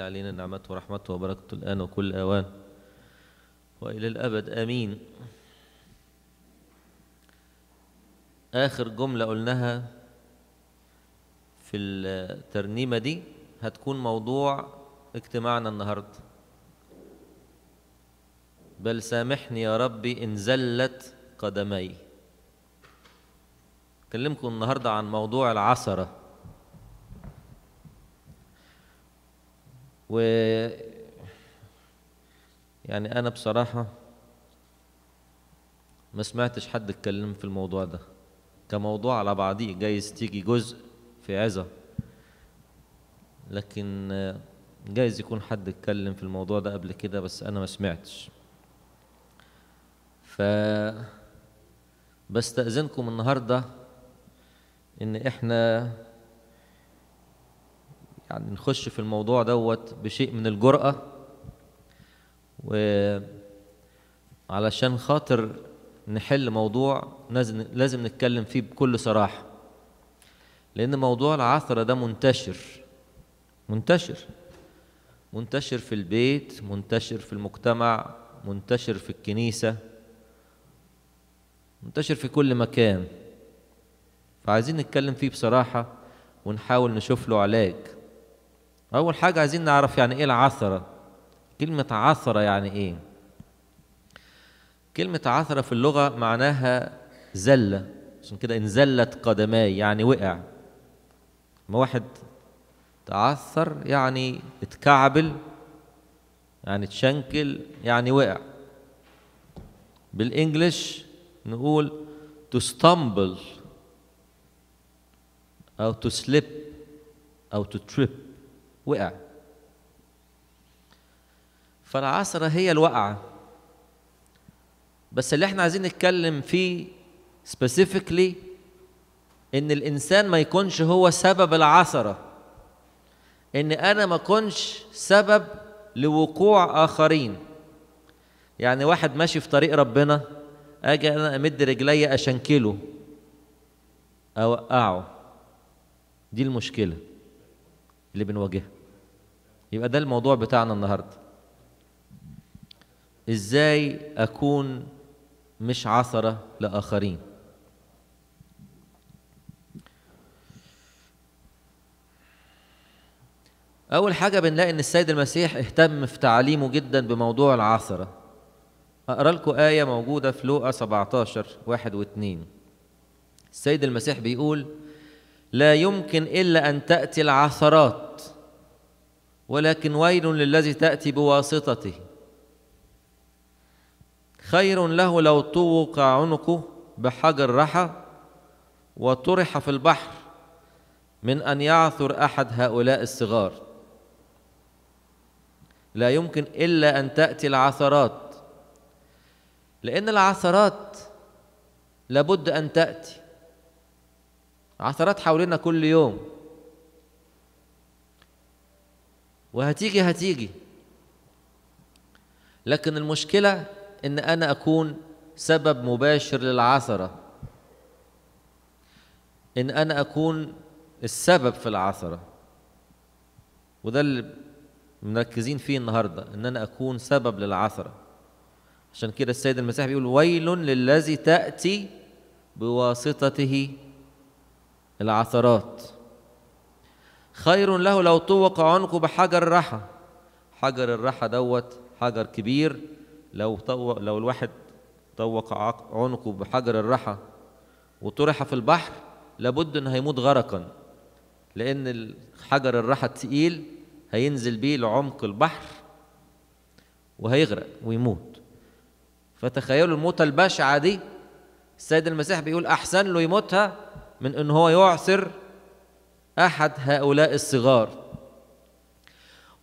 علينا نعمته ورحمته وبركته الآن وكل أوان وإلى الأبد آمين. آخر جملة قلناها في الترنيمة دي هتكون موضوع اجتماعنا النهاردة. بل سامحني يا ربي إن زلت قدمي أكلمكم النهاردة عن موضوع العثرة و يعني أنا بصراحة ما سمعتش حد اتكلم في الموضوع ده. كموضوع على بعضيه جايز تيجي جزء في عظة لكن جايز يكون حد اتكلم في الموضوع ده قبل كده بس أنا ما سمعتش. ف بستأذنكم النهاردة إن إحنا يعني نخش في الموضوع دوت بشيء من الجرأة. وعلشان خاطر نحل موضوع لازم نتكلم فيه بكل صراحة. لأن موضوع العثرة ده منتشر. منتشر. منتشر في البيت منتشر في المجتمع منتشر في الكنيسة منتشر في كل مكان. فعايزين نتكلم فيه بصراحة ونحاول نشوف له علاج. أول حاجة عايزين نعرف يعني إيه العثرة. كلمة عثرة يعني إيه؟ كلمة عثرة في اللغة معناها زلة. عشان كده إن زلت قدماي يعني وقع. ما واحد تعثر يعني اتكعبل يعني تشنكل يعني وقع. بالإنجلش نقول to stumble أو to slip أو to trip. وقع. فالعثرة هي الوقعة. بس اللي إحنا عايزين نتكلم فيه specifically إن الإنسان ما يكونش هو سبب العثرة إن أنا ما أكونش سبب لوقوع آخرين. يعني واحد ماشي في طريق ربنا أجي أنا أمد رجلي اشنكله أوقعه. دي المشكلة اللي بنواجهها. يبقى ده الموضوع بتاعنا النهارده. إزاي أكون مش عثرة لآخرين؟ أول حاجة بنلاقي إن السيد المسيح اهتم في تعليمه جدا بموضوع العثرة. أقرأ لكم آية موجودة في لوقا 17 واحد واثنين السيد المسيح بيقول لا يمكن إلا أن تأتي العثرات ولكن ويل للذي تأتي بواسطته. خير له لو طوق عنقه بحجر رحى وطرح في البحر من أن يعثر أحد هؤلاء الصغار. لا يمكن إلا أن تأتي العثرات. لأن العثرات لابد أن تأتي. عثرات حوالينا كل يوم. وهتيجي هتيجي. لكن المشكلة إن أنا أكون سبب مباشر للعثرة. إن أنا أكون السبب في العثرة. وده اللي مركزين فيه النهاردة إن أنا أكون سبب للعثرة. عشان كده السيد المسيح بيقول ويل للذي تأتي بواسطته العثرات. خير له لو طوق عنقه بحجر الرحى. حجر الرحى دوت حجر كبير. لو طوق لو الواحد طوق عنقه بحجر الرحى وطرح في البحر لابد إنه هيموت غرقا. لأن حجر الرحى التقيل هينزل بيه لعمق البحر وهيغرق ويموت. فتخيلوا الموتة البشعة دي. السيد المسيح بيقول أحسن له يموتها من إن هو يعثر أحد هؤلاء الصغار.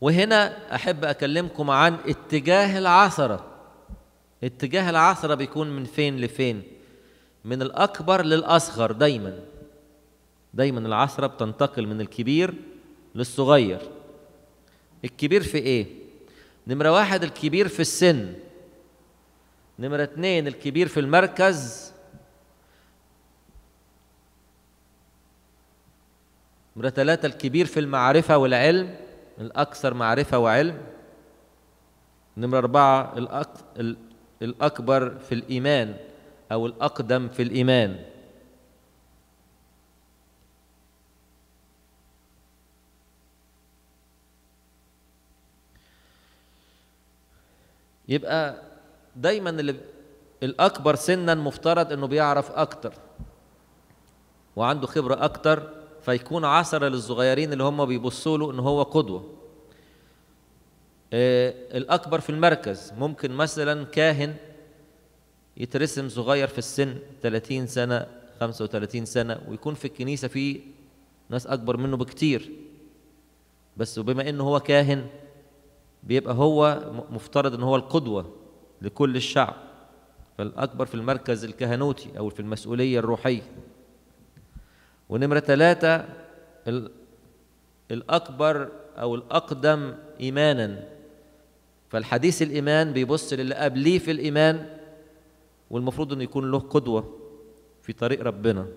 وهنا أحب أكلمكم عن اتجاه العثرة. اتجاه العثرة بيكون من فين لفين؟ من الأكبر للأصغر دايما. دايما العثرة بتنتقل من الكبير للصغير. الكبير في إيه؟ نمرة واحد الكبير في السن. نمرة اتنين الكبير في المركز. نمرة ثلاثة الكبير في المعرفة والعلم الأكثر معرفة وعلم. نمرة أربعة الأك... ال- الأكبر في الإيمان أو الأقدم في الإيمان. يبقى دايما اللي الأكبر سنا مفترض إنه بيعرف أكتر وعنده خبرة أكتر. فيكون عثرة للصغيرين اللي هم بيبصوا له إن هو قدوة. آه، الأكبر في المركز ممكن مثلا كاهن يترسم صغير في السن 30 سنة 35 سنة ويكون في الكنيسة في ناس أكبر منه بكتير. بس وبما إنه هو كاهن بيبقى هو مفترض إن هو القدوة لكل الشعب. فالأكبر في المركز الكهنوتي أو في المسؤولية الروحية. ونمرة ثلاثة ال- الأكبر أو الأقدم إيمانا. فالحديث الإيمان بيبص للي قبليه في الإيمان والمفروض أنه يكون له قدوة في طريق ربنا.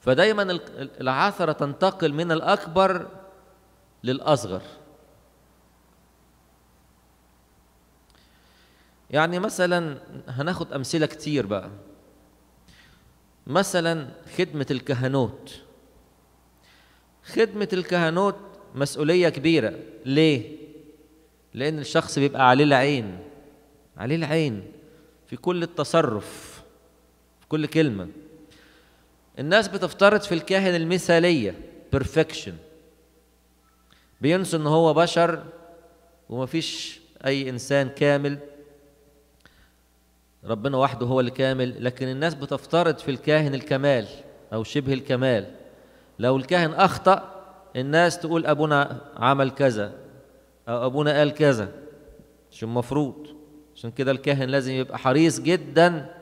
فدايما ال- العثرة تنتقل من الأكبر للأصغر. يعني مثلا هناخد أمثلة كتير بقى. مثلا خدمة الكهنوت. خدمة الكهنوت مسؤولية كبيرة. ليه؟ لأن الشخص بيبقى عليه العين. عليه العين. في كل التصرف. في كل كلمة. الناس بتفترض في الكاهن المثالية. perfection. بينسوا إن هو بشر ومفيش أي إنسان كامل. ربنا وحده هو الكامل لكن الناس بتفترض في الكاهن الكمال أو شبه الكمال. لو الكاهن أخطأ الناس تقول أبونا عمل كذا أو أبونا قال كذا مش المفروض. عشان كده الكاهن لازم يبقى حريص جدا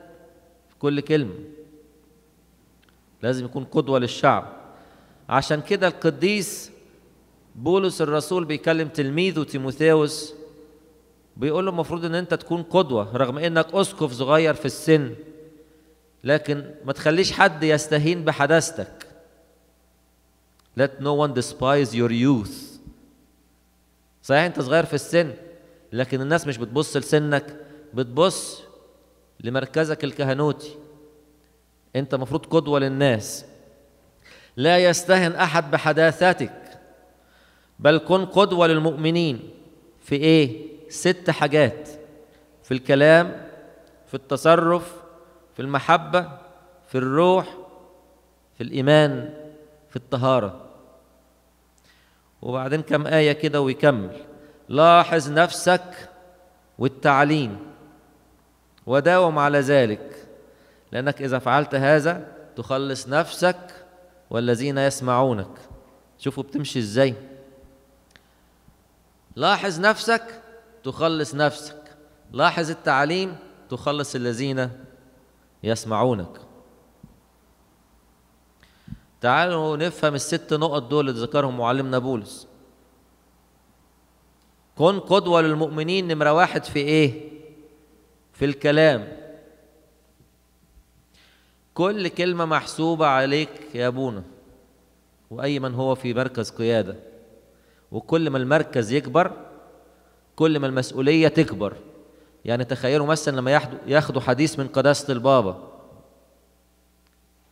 في كل كلمة. لازم يكون قدوة للشعب. عشان كده القديس بولس الرسول بيكلم تلميذه تيموثاوس بيقول له المفروض إن أنت تكون قدوة رغم إنك أسقف صغير في السن لكن ما تخليش حد يستهين بحداثتك. Let no one despise your youth. صحيح أنت صغير في السن لكن الناس مش بتبص لسنك بتبص لمركزك الكهنوتي. أنت مفروض قدوة للناس. لا يستهن أحد بحداثتك بل كن قدوة للمؤمنين. في إيه؟ ست حاجات في الكلام في التصرف في المحبة في الروح في الإيمان في الطهارة. وبعدين كم آية كده ويكمل. لاحظ نفسك والتعليم. وداوم على ذلك. لأنك إذا فعلت هذا تخلص نفسك والذين يسمعونك. شوفوا بتمشي إزاي. لاحظ نفسك تخلص نفسك. لاحظ التعليم تخلص الذين يسمعونك. تعالوا نفهم الست نقط دول اللي ذكرهم معلمنا بولس. كن قدوة للمؤمنين نمرة واحد في إيه؟ في الكلام. كل كلمة محسوبة عليك يا أبونا وأي من هو في مركز قيادة. وكل ما المركز يكبر كل ما المسؤولية تكبر. يعني تخيلوا مثلا لما ياخدوا حديث من قداسة البابا.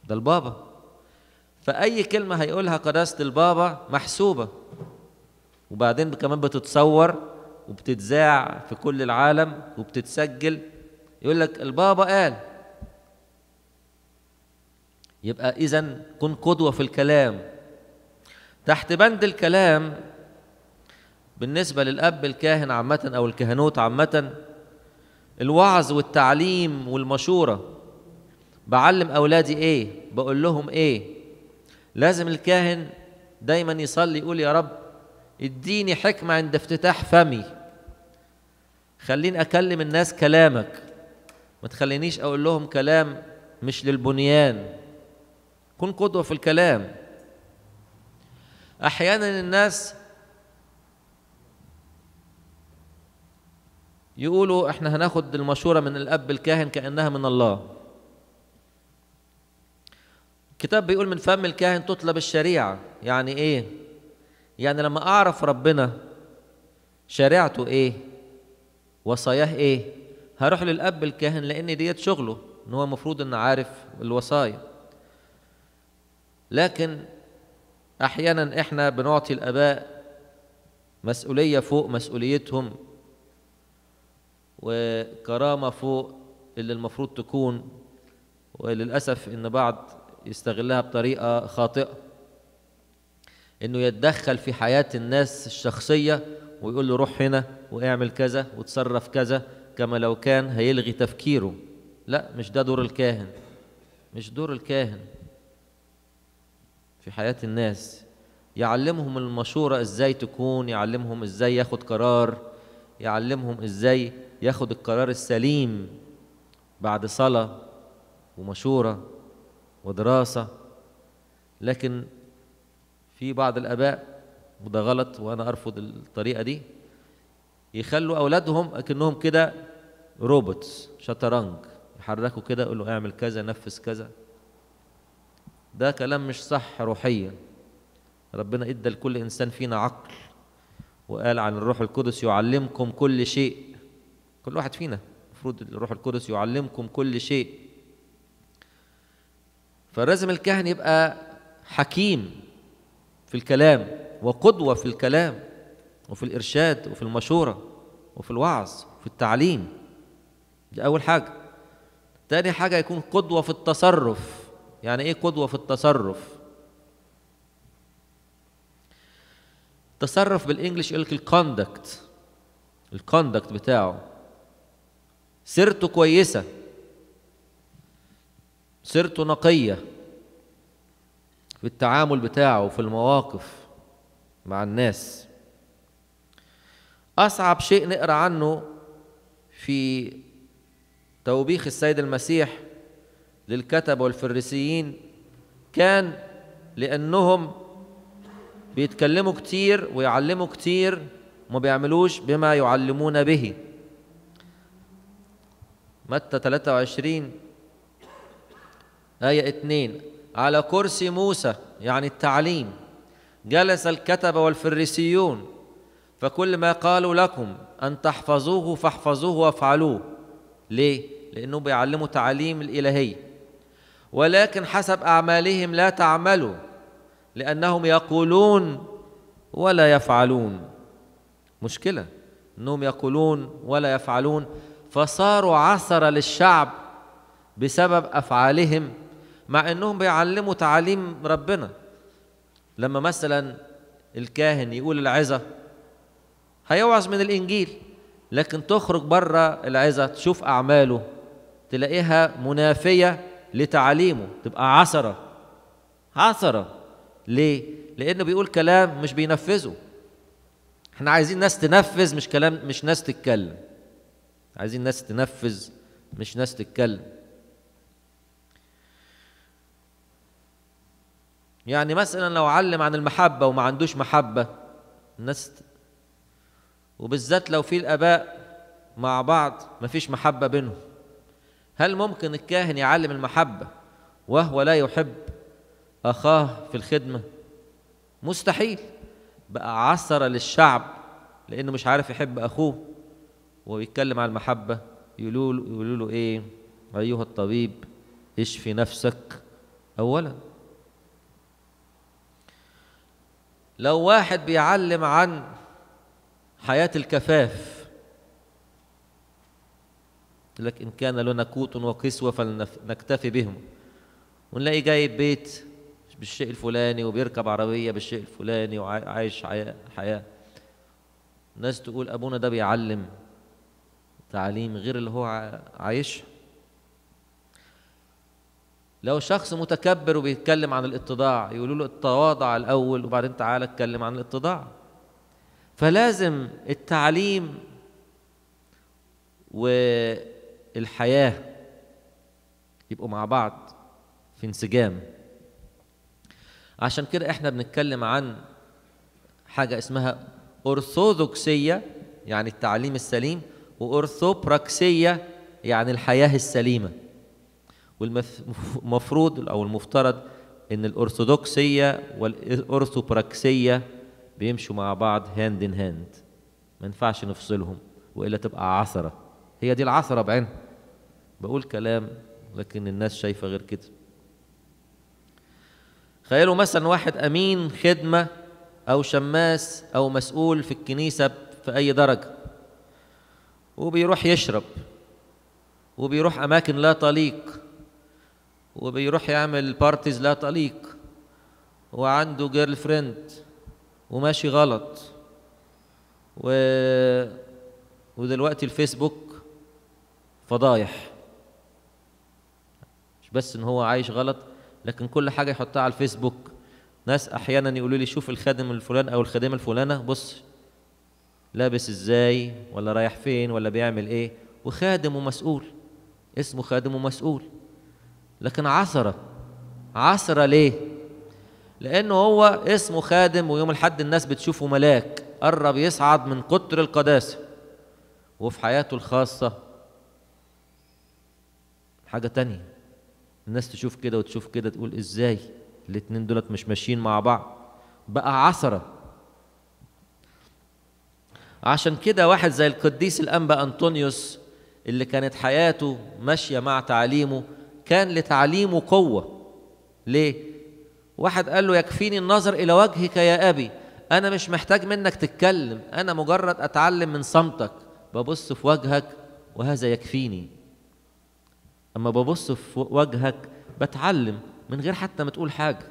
ده البابا. فأي كلمة هيقولها قداسة البابا محسوبة. وبعدين كمان بتتصور وبتتذاع في كل العالم وبتتسجل. يقول لك البابا قال. يبقى إذا كن قدوة في الكلام. تحت بند الكلام بالنسبة للأب الكاهن عامة أو الكهنوت عامة الوعظ والتعليم والمشورة بعلم أولادي إيه؟ بقول لهم إيه؟ لازم الكاهن دايما يصلي يقول يا رب إديني حكمة عند افتتاح فمي. خليني أكلم الناس كلامك. ما تخلينيش أقول لهم كلام مش للبنيان. كن قدوة في الكلام. أحيانا الناس يقولوا إحنا هناخد المشورة من الأب الكاهن كأنها من الله. الكتاب بيقول من فم الكاهن تطلب الشريعة. يعني إيه؟ يعني لما أعرف ربنا شريعته إيه؟ وصاياه إيه؟ هروح للأب الكاهن لأن ديت شغله إن هو المفروض ان عارف الوصايا. لكن أحيانا إحنا بنعطي الأباء مسؤولية فوق مسؤوليتهم. وكرامة فوق اللي المفروض تكون وللأسف إن بعض يستغلها بطريقة خاطئة إنه يتدخل في حياة الناس الشخصية ويقول له روح هنا واعمل كذا وتصرف كذا كما لو كان هيلغي تفكيره. لا مش ده دور الكاهن. مش دور الكاهن في حياة الناس. يعلمهم المشورة إزاي تكون يعلمهم إزاي ياخد قرار يعلمهم إزاي ياخد القرار السليم بعد صلاة ومشورة ودراسة. لكن في بعض الآباء وده غلط وأنا أرفض الطريقة دي يخلوا أولادهم أكنهم كده روبوتس شطرنج يحركوا كده يقول له اعمل كذا نفذ كذا. ده كلام مش صح روحيا. ربنا إدى لكل إنسان فينا عقل وقال عن الروح القدس يعلمكم كل شيء. كل واحد فينا المفروض الروح القدس يعلمكم كل شيء. فلازم الكاهن يبقى حكيم في الكلام وقدوة في الكلام وفي الإرشاد وفي المشورة وفي الوعظ وفي التعليم. دي أول حاجة. تاني حاجة يكون قدوة في التصرف. يعني إيه قدوة في التصرف؟ تصرف بالإنجلش يقول لك الكوندكت الكوندكت بتاعه. سيرته كويسة. سيرته نقية في التعامل بتاعه في المواقف مع الناس. أصعب شيء نقرأ عنه في توبيخ السيد المسيح للكتبة والفريسيين كان لأنهم بيتكلموا كتير ويعلموا كتير وما بيعملوش بما يعلمون به. متى 23 آية 2 على كرسي موسى يعني التعليم جلس الكتبة والفريسيون فكل ما قالوا لكم أن تحفظوه فاحفظوه وافعلوه. ليه؟ لأنه بيعلموا تعاليم الإلهية. ولكن حسب أعمالهم لا تعملوا لأنهم يقولون ولا يفعلون. مشكلة أنهم يقولون ولا يفعلون. فصاروا عثرة للشعب بسبب أفعالهم مع أنهم بيعلموا تعاليم ربنا. لما مثلا الكاهن يقول العظة هيوعظ من الإنجيل لكن تخرج بره العظة تشوف أعماله تلاقيها منافية لتعاليمه تبقى عثرة عثرة ليه؟ لأنه بيقول كلام مش بينفذه. إحنا عايزين ناس تنفذ مش كلام مش ناس تتكلم. عايزين ناس تنفذ مش ناس تتكلم. يعني مثلا لو علم عن المحبة وما عندوش محبة الناس وبالذات لو في الآباء مع بعض ما فيش محبة بينهم هل ممكن الكاهن يعلم المحبة وهو لا يحب أخاه في الخدمة؟ مستحيل. بقى عثرة للشعب لأنه مش عارف يحب أخوه. ويتكلم عن المحبة يقولوا له, يقولوا له إيه؟ أيها الطبيب اشفي نفسك. أولا لو واحد بيعلم عن حياة الكفاف لك إن كان لنا قوت وكسوة فلنكتفي بهم. ونلاقي جايب بيت بالشيء الفلاني وبيركب عربية بالشيء الفلاني وعايش حياة, حياة. ناس تقول أبونا ده بيعلم. تعليم غير اللي هو عايش لو شخص متكبر وبيتكلم عن الاتضاع يقولوا له التواضع الأول وبعدين تعالى اتكلم عن الاتضاع. فلازم التعليم والحياة يبقوا مع بعض في انسجام. عشان كده إحنا بنتكلم عن حاجة اسمها أرثوذكسية يعني التعليم السليم وأرثوبراكسية يعني الحياة السليمة. والمفروض أو المفترض إن الأرثوذكسية والأرثوبراكسية بيمشوا مع بعض hand in hand ما ينفعش نفصلهم وإلا تبقى عثرة. هي دي العثرة بعينها. بقول كلام لكن الناس شايفة غير كده. تخيلوا مثلا واحد أمين خدمة أو شماس أو مسؤول في الكنيسة في اي درجة. وبيروح يشرب وبيروح أماكن لا تليق وبيروح يعمل parties لا تليق وعنده girlfriend وماشي غلط. و... ودلوقتي الفيسبوك فضايح. مش بس إن هو عايش غلط لكن كل حاجة يحطها على الفيسبوك. ناس أحيانا يقولوا لي شوف الخادم الفلان أو الخادمة الفلانة بص لابس إزاي ولا رايح فين ولا بيعمل إيه. وخادم ومسؤول. اسمه خادم ومسؤول. لكن عثرة عثرة ليه؟ لأنه هو اسمه خادم ويوم الحد الناس بتشوفه ملاك. قرب يصعد من كتر القداسة. وفي حياته الخاصة حاجة تانية. الناس تشوف كده وتشوف كده تقول إزاي؟ الاتنين دولت مش ماشيين مع بعض. بقى عثرة. عشان كده واحد زي القديس الأنبا أنطونيوس اللي كانت حياته ماشية مع تعليمه كان لتعليمه قوة. ليه؟ واحد قال له يكفيني النظر إلى وجهك يا أبي. أنا مش محتاج منك تتكلم. أنا مجرد أتعلم من صمتك. ببص في وجهك وهذا يكفيني. أما ببص في وجهك بتعلم من غير حتى ما تقول حاجة.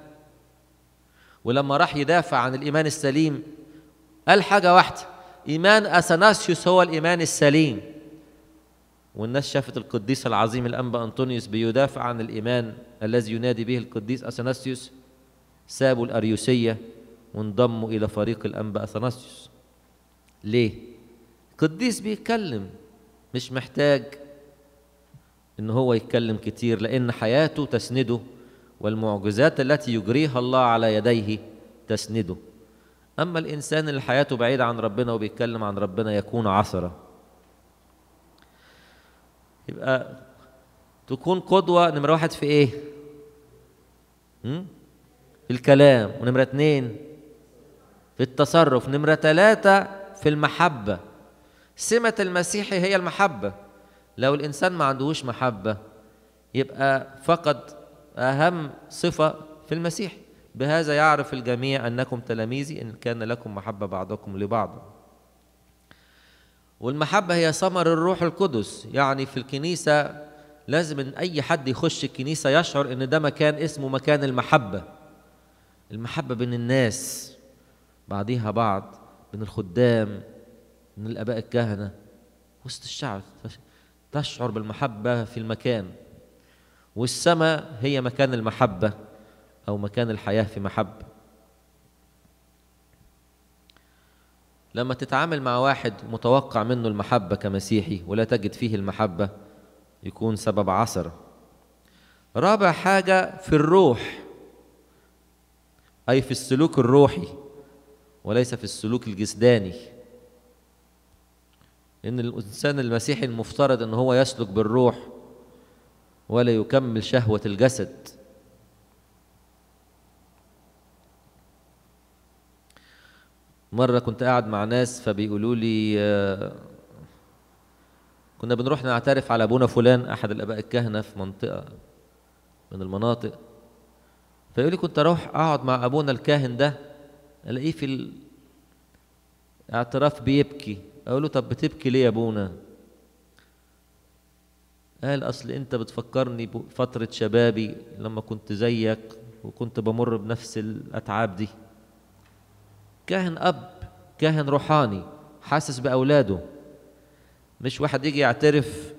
ولما راح يدافع عن الإيمان السليم قال حاجة واحدة. إيمان أثناسيوس هو الإيمان السليم. والناس شافت القديس العظيم الأنبا أنطونيوس بيدافع عن الإيمان الذي ينادي به القديس أثناسيوس. سابوا الأريوسية وانضموا إلى فريق الأنبا أثناسيوس. ليه؟ القديس بيتكلم مش محتاج إن هو يتكلم كتير لأن حياته تسنده والمعجزات التي يجريها الله على يديه تسنده. أما الإنسان اللي حياته بعيدة عن ربنا وبيتكلم عن ربنا يكون عثرة. يبقى تكون قدوة نمرة واحد في إيه؟ في الكلام. ونمرة اتنين في التصرف. نمرة ثلاثة في المحبة. سمة المسيحي هي المحبة. لو الإنسان ما عندهوش محبة يبقى فقد أهم صفة في المسيح. بهذا يعرف الجميع أنكم تلاميذي إن كان لكم محبة بعضكم لبعض. والمحبة هي ثمر الروح القدس. يعني في الكنيسة لازم إن أي حد يخش الكنيسة يشعر إن ده مكان اسمه مكان المحبة. المحبة بين الناس بعضيها بعض بين الخدام من الآباء الكهنة. وسط الشعب تشعر بالمحبة في المكان. والسماء هي مكان المحبة. أو مكان الحياة في محبة. لما تتعامل مع واحد متوقع منه المحبة كمسيحي ولا تجد فيه المحبة يكون سبب عثر رابع حاجة في الروح أي في السلوك الروحي وليس في السلوك الجسداني. إن الإنسان المسيحي المفترض أن هو يسلك بالروح ولا يكمل شهوة الجسد. مرة كنت قاعد مع ناس فبيقولوا لي آه، كنا بنروح نعترف على أبونا فلان أحد الآباء الكهنة في منطقة من المناطق. فيقول لي كنت أروح أقعد مع أبونا الكاهن ده ألاقيه في الاعتراف بيبكي. أقول له طب بتبكي ليه يا أبونا؟ قال أصل أنت بتفكرني بفترة شبابي لما كنت زيك وكنت بمر بنفس الأتعاب دي. كاهن أب كاهن روحاني حاسس بأولاده. مش واحد يجي يعترف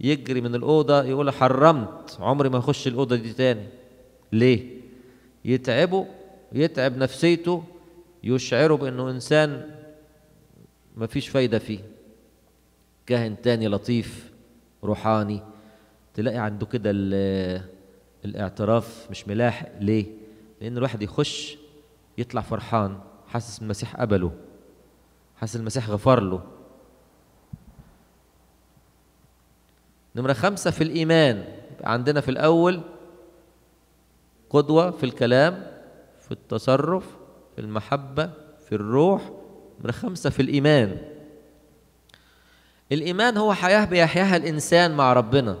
يجري من الأوضة يقول حرمت عمري ما أخش الأوضة دي تاني. ليه؟ يتعبه يتعب نفسيته يشعره بأنه إنسان مفيش فايدة فيه. كاهن تاني لطيف روحاني. تلاقي عنده كده الاعتراف مش ملاحق. ليه؟ لأن الواحد يخش يطلع فرحان. حاسس المسيح قبله حاسس المسيح غفر له. نمرة خمسة في الإيمان. عندنا في الأول قدوة في الكلام في التصرف في المحبة في الروح. نمرة خمسة في الإيمان. الإيمان هو حياة بيحياها الإنسان مع ربنا.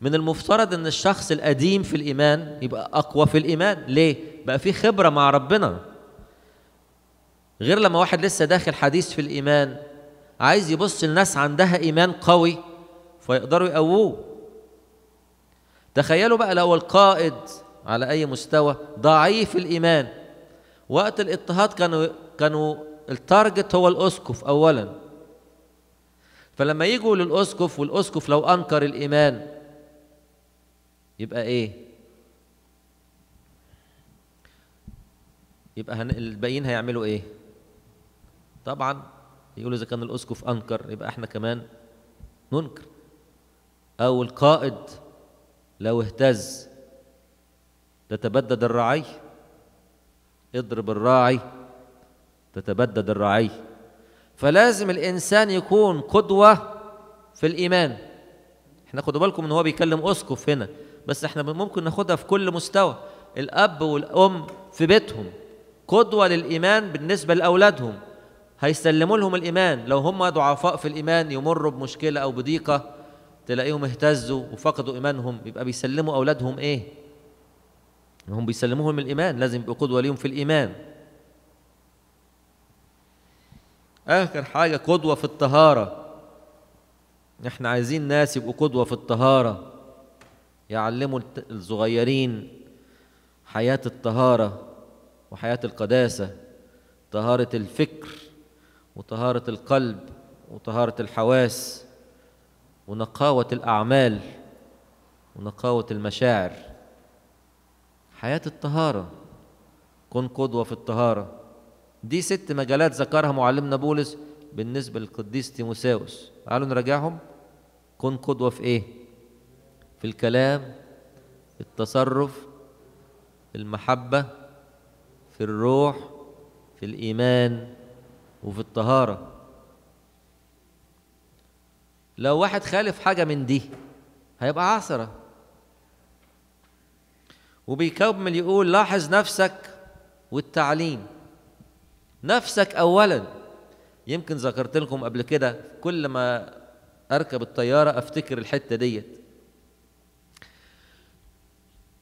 من المفترض إن الشخص القديم في الإيمان يبقى أقوى في الإيمان. ليه؟ بقى في خبرة مع ربنا. غير لما واحد لسه داخل حديث في الإيمان عايز يبص الناس عندها إيمان قوي فيقدروا يقووه. تخيلوا بقى لو القائد على أي مستوى ضعيف الإيمان وقت الاضطهاد كانوا كانوا التارجت هو الأسقف اولا. فلما يجوا للأسقف والأسقف لو أنكر الإيمان يبقى إيه؟ يبقى. الباقيين هيعملوا إيه؟ طبعا يقولوا إذا كان الأسقف أنكر يبقى إحنا كمان ننكر. أو القائد لو اهتز تتبدد الرعي اضرب الراعي تتبدد الرعي فلازم الإنسان يكون قدوة في الإيمان. إحنا خدوا بالكم إن هو بيكلم أسقف هنا بس إحنا ممكن ناخدها في كل مستوى. الأب والأم في بيتهم قدوة للإيمان بالنسبة لأولادهم. هيسلموا لهم الإيمان. لو هم ضعفاء في الإيمان يمروا بمشكلة أو بضيقة تلاقيهم اهتزوا وفقدوا إيمانهم. يبقى بيسلموا أولادهم إيه؟ هم بيسلموهم الإيمان. لازم يبقوا قدوة ليهم في الإيمان. آخر حاجة قدوة في الطهارة. إحنا عايزين ناس يبقوا قدوة في الطهارة. يعلموا الصغيرين حياة الطهارة وحياة القداسة. طهارة الفكر. وطهارة القلب وطهارة الحواس ونقاوة الأعمال ونقاوة المشاعر. حياة الطهارة كن قدوة في الطهارة. دي ست مجالات ذكرها معلمنا بولس بالنسبة للقديس تيموساوس. تعالوا نراجعهم. كن قدوة في إيه؟ في الكلام التصرف في المحبة في الروح في الإيمان. وفي الطهارة. لو واحد خالف حاجة من دي هيبقى عثرة. وبيكمل يقول لاحظ نفسك والتعليم. نفسك اولا. يمكن ذكرت لكم قبل كده كل ما أركب الطيارة أفتكر الحتة ديت.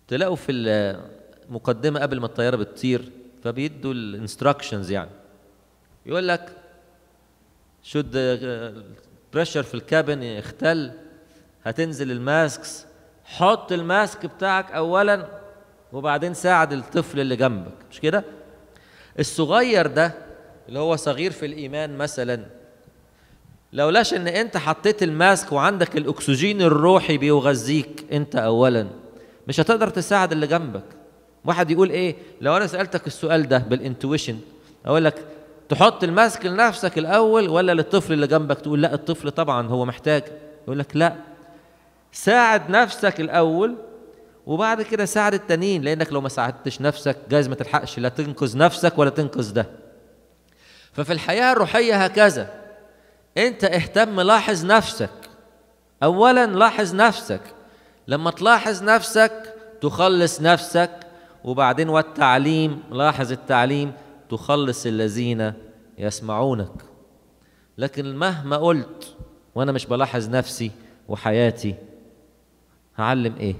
تلاقوا في المقدمة قبل ما الطيارة بتطير فبيدوا ال instructions يعني. يقول لك شد pressure في ال cabin يختل هتنزل ال masks. حط ال mask بتاعك اولا وبعدين ساعد الطفل اللي جنبك. مش كده؟ الصغير ده اللي هو صغير في الإيمان مثلا لو لاقاش إن أنت حطيت ال mask وعندك الأكسجين الروحي بيغذيك أنت اولا مش هتقدر تساعد اللي جنبك. واحد يقول إيه لو أنا سألتك السؤال ده بالإنتويشن أقول لك تحط الماسك لنفسك الأول ولا للطفل اللي جنبك؟ تقول لا الطفل طبعا هو محتاج. يقول لك لا. ساعد نفسك الأول وبعد كده ساعد التانيين لأنك لو ما ساعدتش نفسك جايز ما تلحقش. لا تنقذ نفسك ولا تنقذ ده. ففي الحياة الروحية هكذا. أنت اهتم لاحظ نفسك. اولا لاحظ نفسك. لما تلاحظ نفسك تخلص نفسك وبعدين والتعليم لاحظ التعليم. تخلص الذين يسمعونك. لكن مهما قلت وأنا مش بلاحظ نفسي وحياتي هعلم إيه؟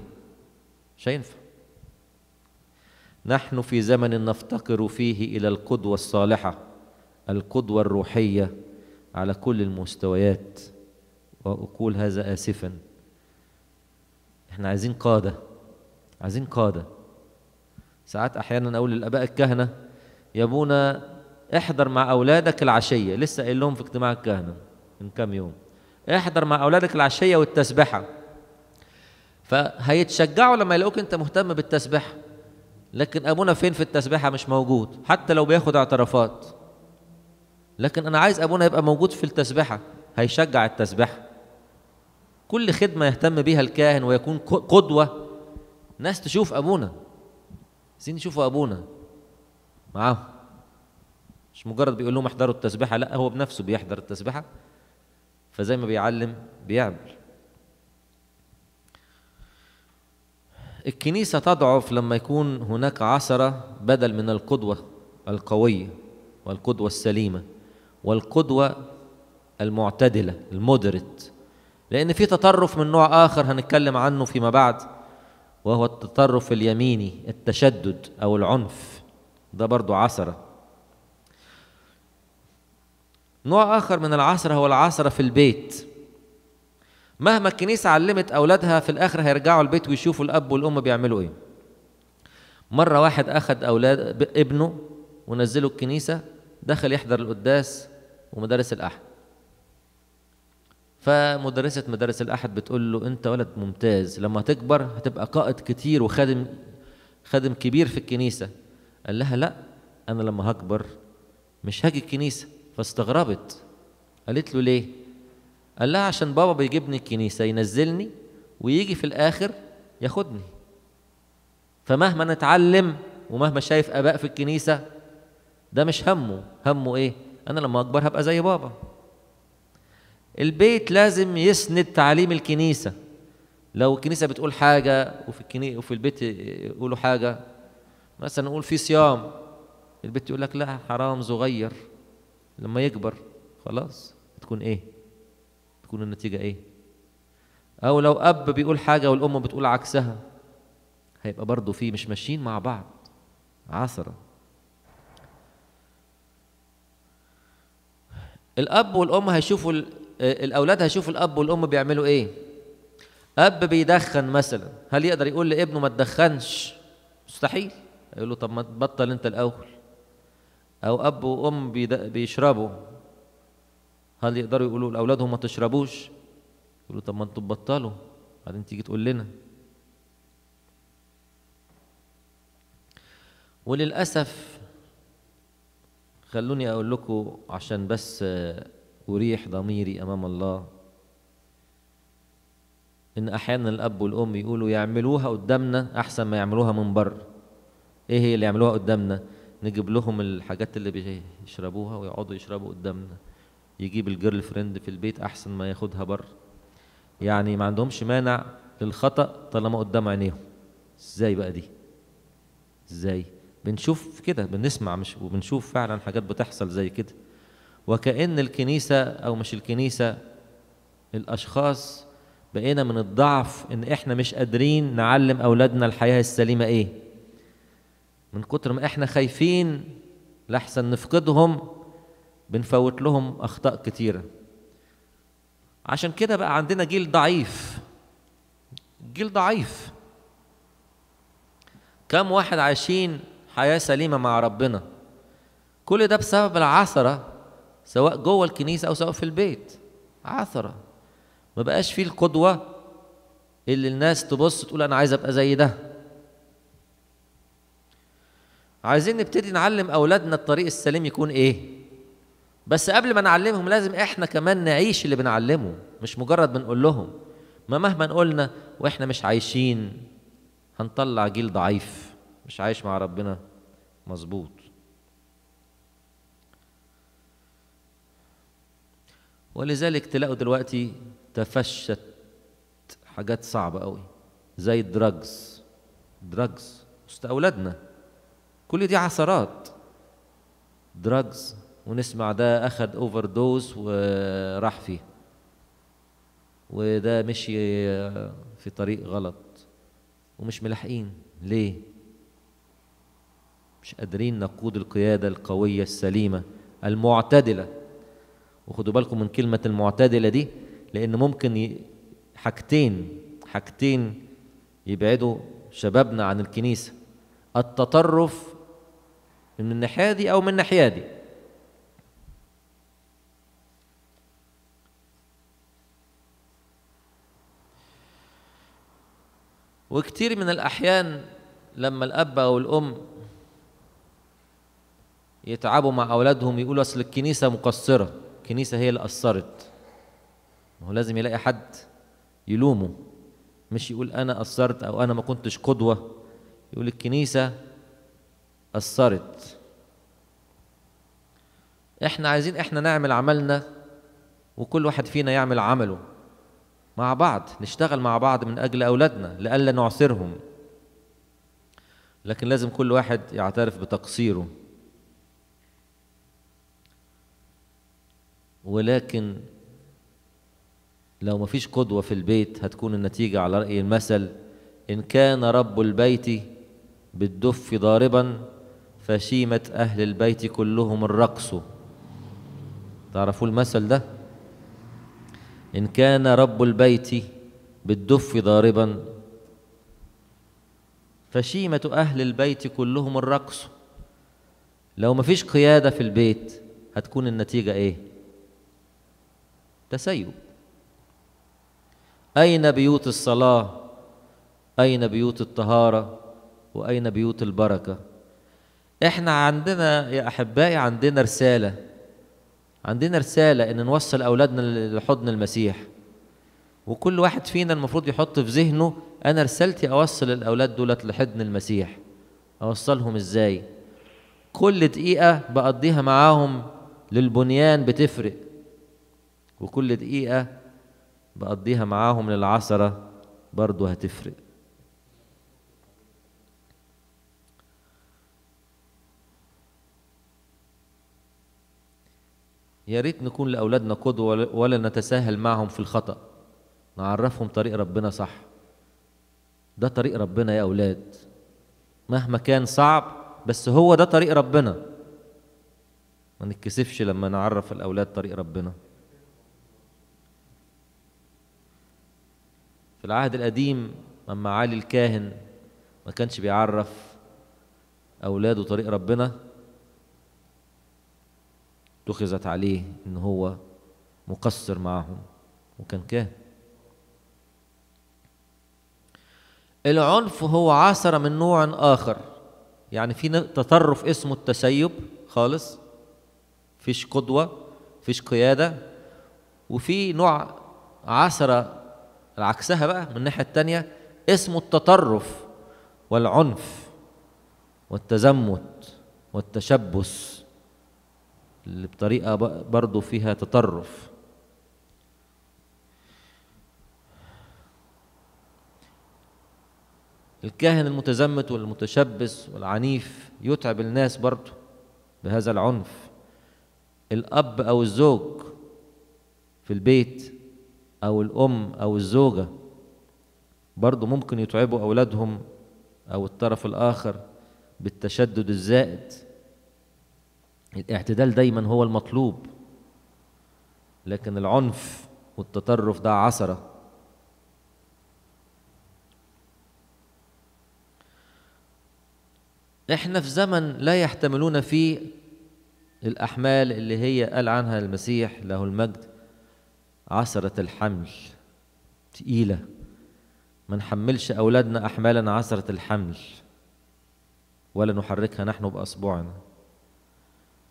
مش هينفع. نحن في زمن نفتقر فيه إلى القدوة الصالحة القدوة الروحية على كل المستويات. وأقول هذا اسفا. إحنا عايزين قادة عايزين قادة. ساعات أحيانا أقول للآباء الكهنة يا أبونا احضر مع أولادك العشية. لسه قايل لهم في اجتماع الكهنة من كام يوم. احضر مع أولادك العشية والتسبحة. فهيتشجعوا لما يلاقوك أنت مهتم بالتسبحة. لكن أبونا فين في التسبحة؟ مش موجود. حتى لو بياخد اعترافات. لكن أنا عايز أبونا يبقى موجود في التسبحة. هيشجع التسبحة. كل خدمة يهتم بيها الكاهن ويكون قدوة. ناس تشوف أبونا. عايزين يشوفوا أبونا. معاهم. مش مجرد بيقول لهم احضروا التسبحه لا هو بنفسه بيحضر التسبحه فزي ما بيعلم بيعمل. الكنيسة تضعف لما يكون هناك عثرة بدل من القدوة القوية والقدوة السليمة والقدوة المعتدلة المودريت. لأن في تطرف من نوع آخر هنتكلم عنه فيما بعد وهو التطرف اليميني التشدد أو العنف. ده برضو عثرة نوع آخر من العثرة هو العثرة في البيت. مهما الكنيسة علمت أولادها في الآخر هيرجعوا البيت ويشوفوا الأب والأم بيعملوا إيه. مرة واحد أخد أولاد ابنه ونزله الكنيسة دخل يحضر القداس ومدارس الأحد. فمدرسة مدارس الأحد بتقول له أنت ولد ممتاز لما تكبر هتبقى قائد كتير وخادم خادم كبير في الكنيسة. قال لها لا أنا لما هكبر مش هاجي الكنيسة. فاستغربت. قالت له ليه؟ قال لها عشان بابا بيجيبني الكنيسة ينزلني ويجي في الآخر ياخدني. فمهما نتعلم ومهما شايف آباء في الكنيسة ده مش همه. همه إيه؟ أنا لما أكبر هبقى زي بابا. البيت لازم يسند تعاليم الكنيسة. لو الكنيسة بتقول حاجة وفي الكني... وفي البيت يقولوا حاجة مثلا نقول في صيام البيت يقول لك لا حرام صغير. لما يكبر خلاص تكون إيه؟ تكون النتيجة إيه؟ أو لو أب بيقول حاجة والام بتقول عكسها هيبقى برضه في مش ماشيين مع بعض. عثرة الأب والأم هيشوفوا ال- الأولاد هيشوفوا الأب والأم بيعملوا إيه؟ أب بيدخن مثلا. هل يقدر يقول لابنه ما تدخنش؟ مستحيل. يقول له طب ما تبطل انت الأول. أو أب وأم بيشربوا. هل يقدروا يقولوا لأولادهم ما تشربوش؟ يقولوا طب ما أنتوا تبطلوا. بعدين تيجي تقول لنا. وللأسف خلوني أقول لكم عشان بس أريح ضميري أمام الله. إن أحيانا الأب والأم يقولوا يعملوها قدامنا أحسن ما يعملوها من بره. إيه هي اللي يعملوها قدامنا؟ نجيب لهم الحاجات اللي بيشربوها ويقعدوا يشربوا قدامنا. يجيب الجيرل فريند في البيت أحسن ما ياخدها بره. يعني ما عندهمش مانع للخطأ طالما قدام عينيهم. إزاي بقى دي؟ إزاي؟ بنشوف كده بنسمع مش وبنشوف فعلا حاجات بتحصل زي كده. وكأن الكنيسة أو مش الكنيسة الأشخاص بقينا من الضعف إن إحنا مش قادرين نعلم أولادنا الحياة السليمة إيه؟ من كتر ما إحنا خايفين لحسن نفقدهم بنفوت لهم أخطاء كتيرة. عشان كده بقى عندنا جيل ضعيف. جيل ضعيف. كم واحد عايشين حياة سليمة مع ربنا؟ كل ده بسبب العثرة سواء جوه الكنيسة أو سواء في البيت. عثرة. ما بقاش فيه القدوة اللي الناس تبص تقول أنا عايز أبقى زي ده. عايزين نبتدي نعلم أولادنا الطريق السليم يكون إيه؟ بس قبل ما نعلمهم لازم إحنا كمان نعيش اللي بنعلمه مش مجرد بنقول لهم. ما مهما قلنا وإحنا مش عايشين هنطلع جيل ضعيف مش عايش مع ربنا. مظبوط. ولذلك تلاقوا دلوقتي تفشت حاجات صعبة قوي زي ال drugs drugs وسط أولادنا. كل دي عثرات. drugs ونسمع ده أخد overdose وراح فيه. وده مشي في طريق غلط. ومش ملاحقين. ليه؟ مش قادرين نقود القيادة القوية السليمة المعتدلة. وخدوا بالكم من كلمة المعتدلة دي لأن ممكن. حاجتين حاجتين يبعدوا شبابنا عن الكنيسة. التطرف من الناحية دي أو من الناحية دي. وكتير من الأحيان لما الأب أو الأم يتعبوا مع أولادهم يقولوا أصل الكنيسة مقصرة الكنيسة هي اللي قصرت. ما هو لازم يلاقي حد يلومه. مش يقول أنا قصرت أو أنا ما كنتش قدوة. يقول الكنيسة قصرت إحنا عايزين إحنا نعمل عملنا وكل واحد فينا يعمل عمله مع بعض نشتغل مع بعض من أجل أولادنا لئلا نعسرهم لكن لازم كل واحد يعترف بتقصيره. ولكن لو مفيش قدوة في البيت هتكون النتيجة على رأي المثل إن كان رب البيت بالدف ضاربا فشيمة أهل البيت كلهم الرقص تعرفوا المثل ده إن كان رب البيت بالدف ضاربا فشيمة أهل البيت كلهم الرقص لو مفيش قيادة في البيت هتكون النتيجة إيه؟ تسيب أين بيوت الصلاة؟ أين بيوت الطهارة؟ وأين بيوت البركة؟ إحنا عندنا يا أحبائي عندنا رسالة. عندنا رسالة إن نوصل أولادنا لحضن المسيح. وكل واحد فينا المفروض يحط في ذهنه أنا رسالتي أوصل الأولاد دولت لحضن المسيح. أوصلهم إزاي؟ كل دقيقة بقضيها معاهم للبنيان بتفرق. وكل دقيقة بقضيها معاهم للعصرة برضو هتفرق. يا ريت نكون لأولادنا قدوة ولا نتساهل معهم في الخطأ. نعرفهم طريق ربنا صح. ده طريق ربنا يا أولاد. مهما كان صعب بس هو ده طريق ربنا. ما نتكسفش لما نعرف الأولاد طريق ربنا. في العهد القديم لما علي الكاهن ما كانش بيعرف أولاده طريق ربنا اتخذت عليه إن هو مقصر معهم وكان كاهن. العنف هو عثرة من نوع آخر. يعني في تطرف اسمه التسيب خالص. فيش قدوة فيش قيادة. وفي نوع عثرة عكسها بقى من الناحية التانية اسمه التطرف والعنف والتزمت والتشبث. بطريقة برضو فيها تطرف. الكاهن المتزمت والمتشبث والعنيف يتعب الناس برضو بهذا العنف. الأب أو الزوج في البيت أو الأم أو الزوجة برضو ممكن يتعبوا أولادهم أو الطرف الآخر بالتشدد الزائد. الاعتدال دايما هو المطلوب لكن العنف والتطرف ده عثرة. إحنا في زمن لا يحتملون فيه الأحمال اللي هي قال عنها المسيح له المجد عثرة الحمل تقيلة. ما نحملش أولادنا أحمالا عثرة الحمل ولا نحركها نحن بأصبعنا.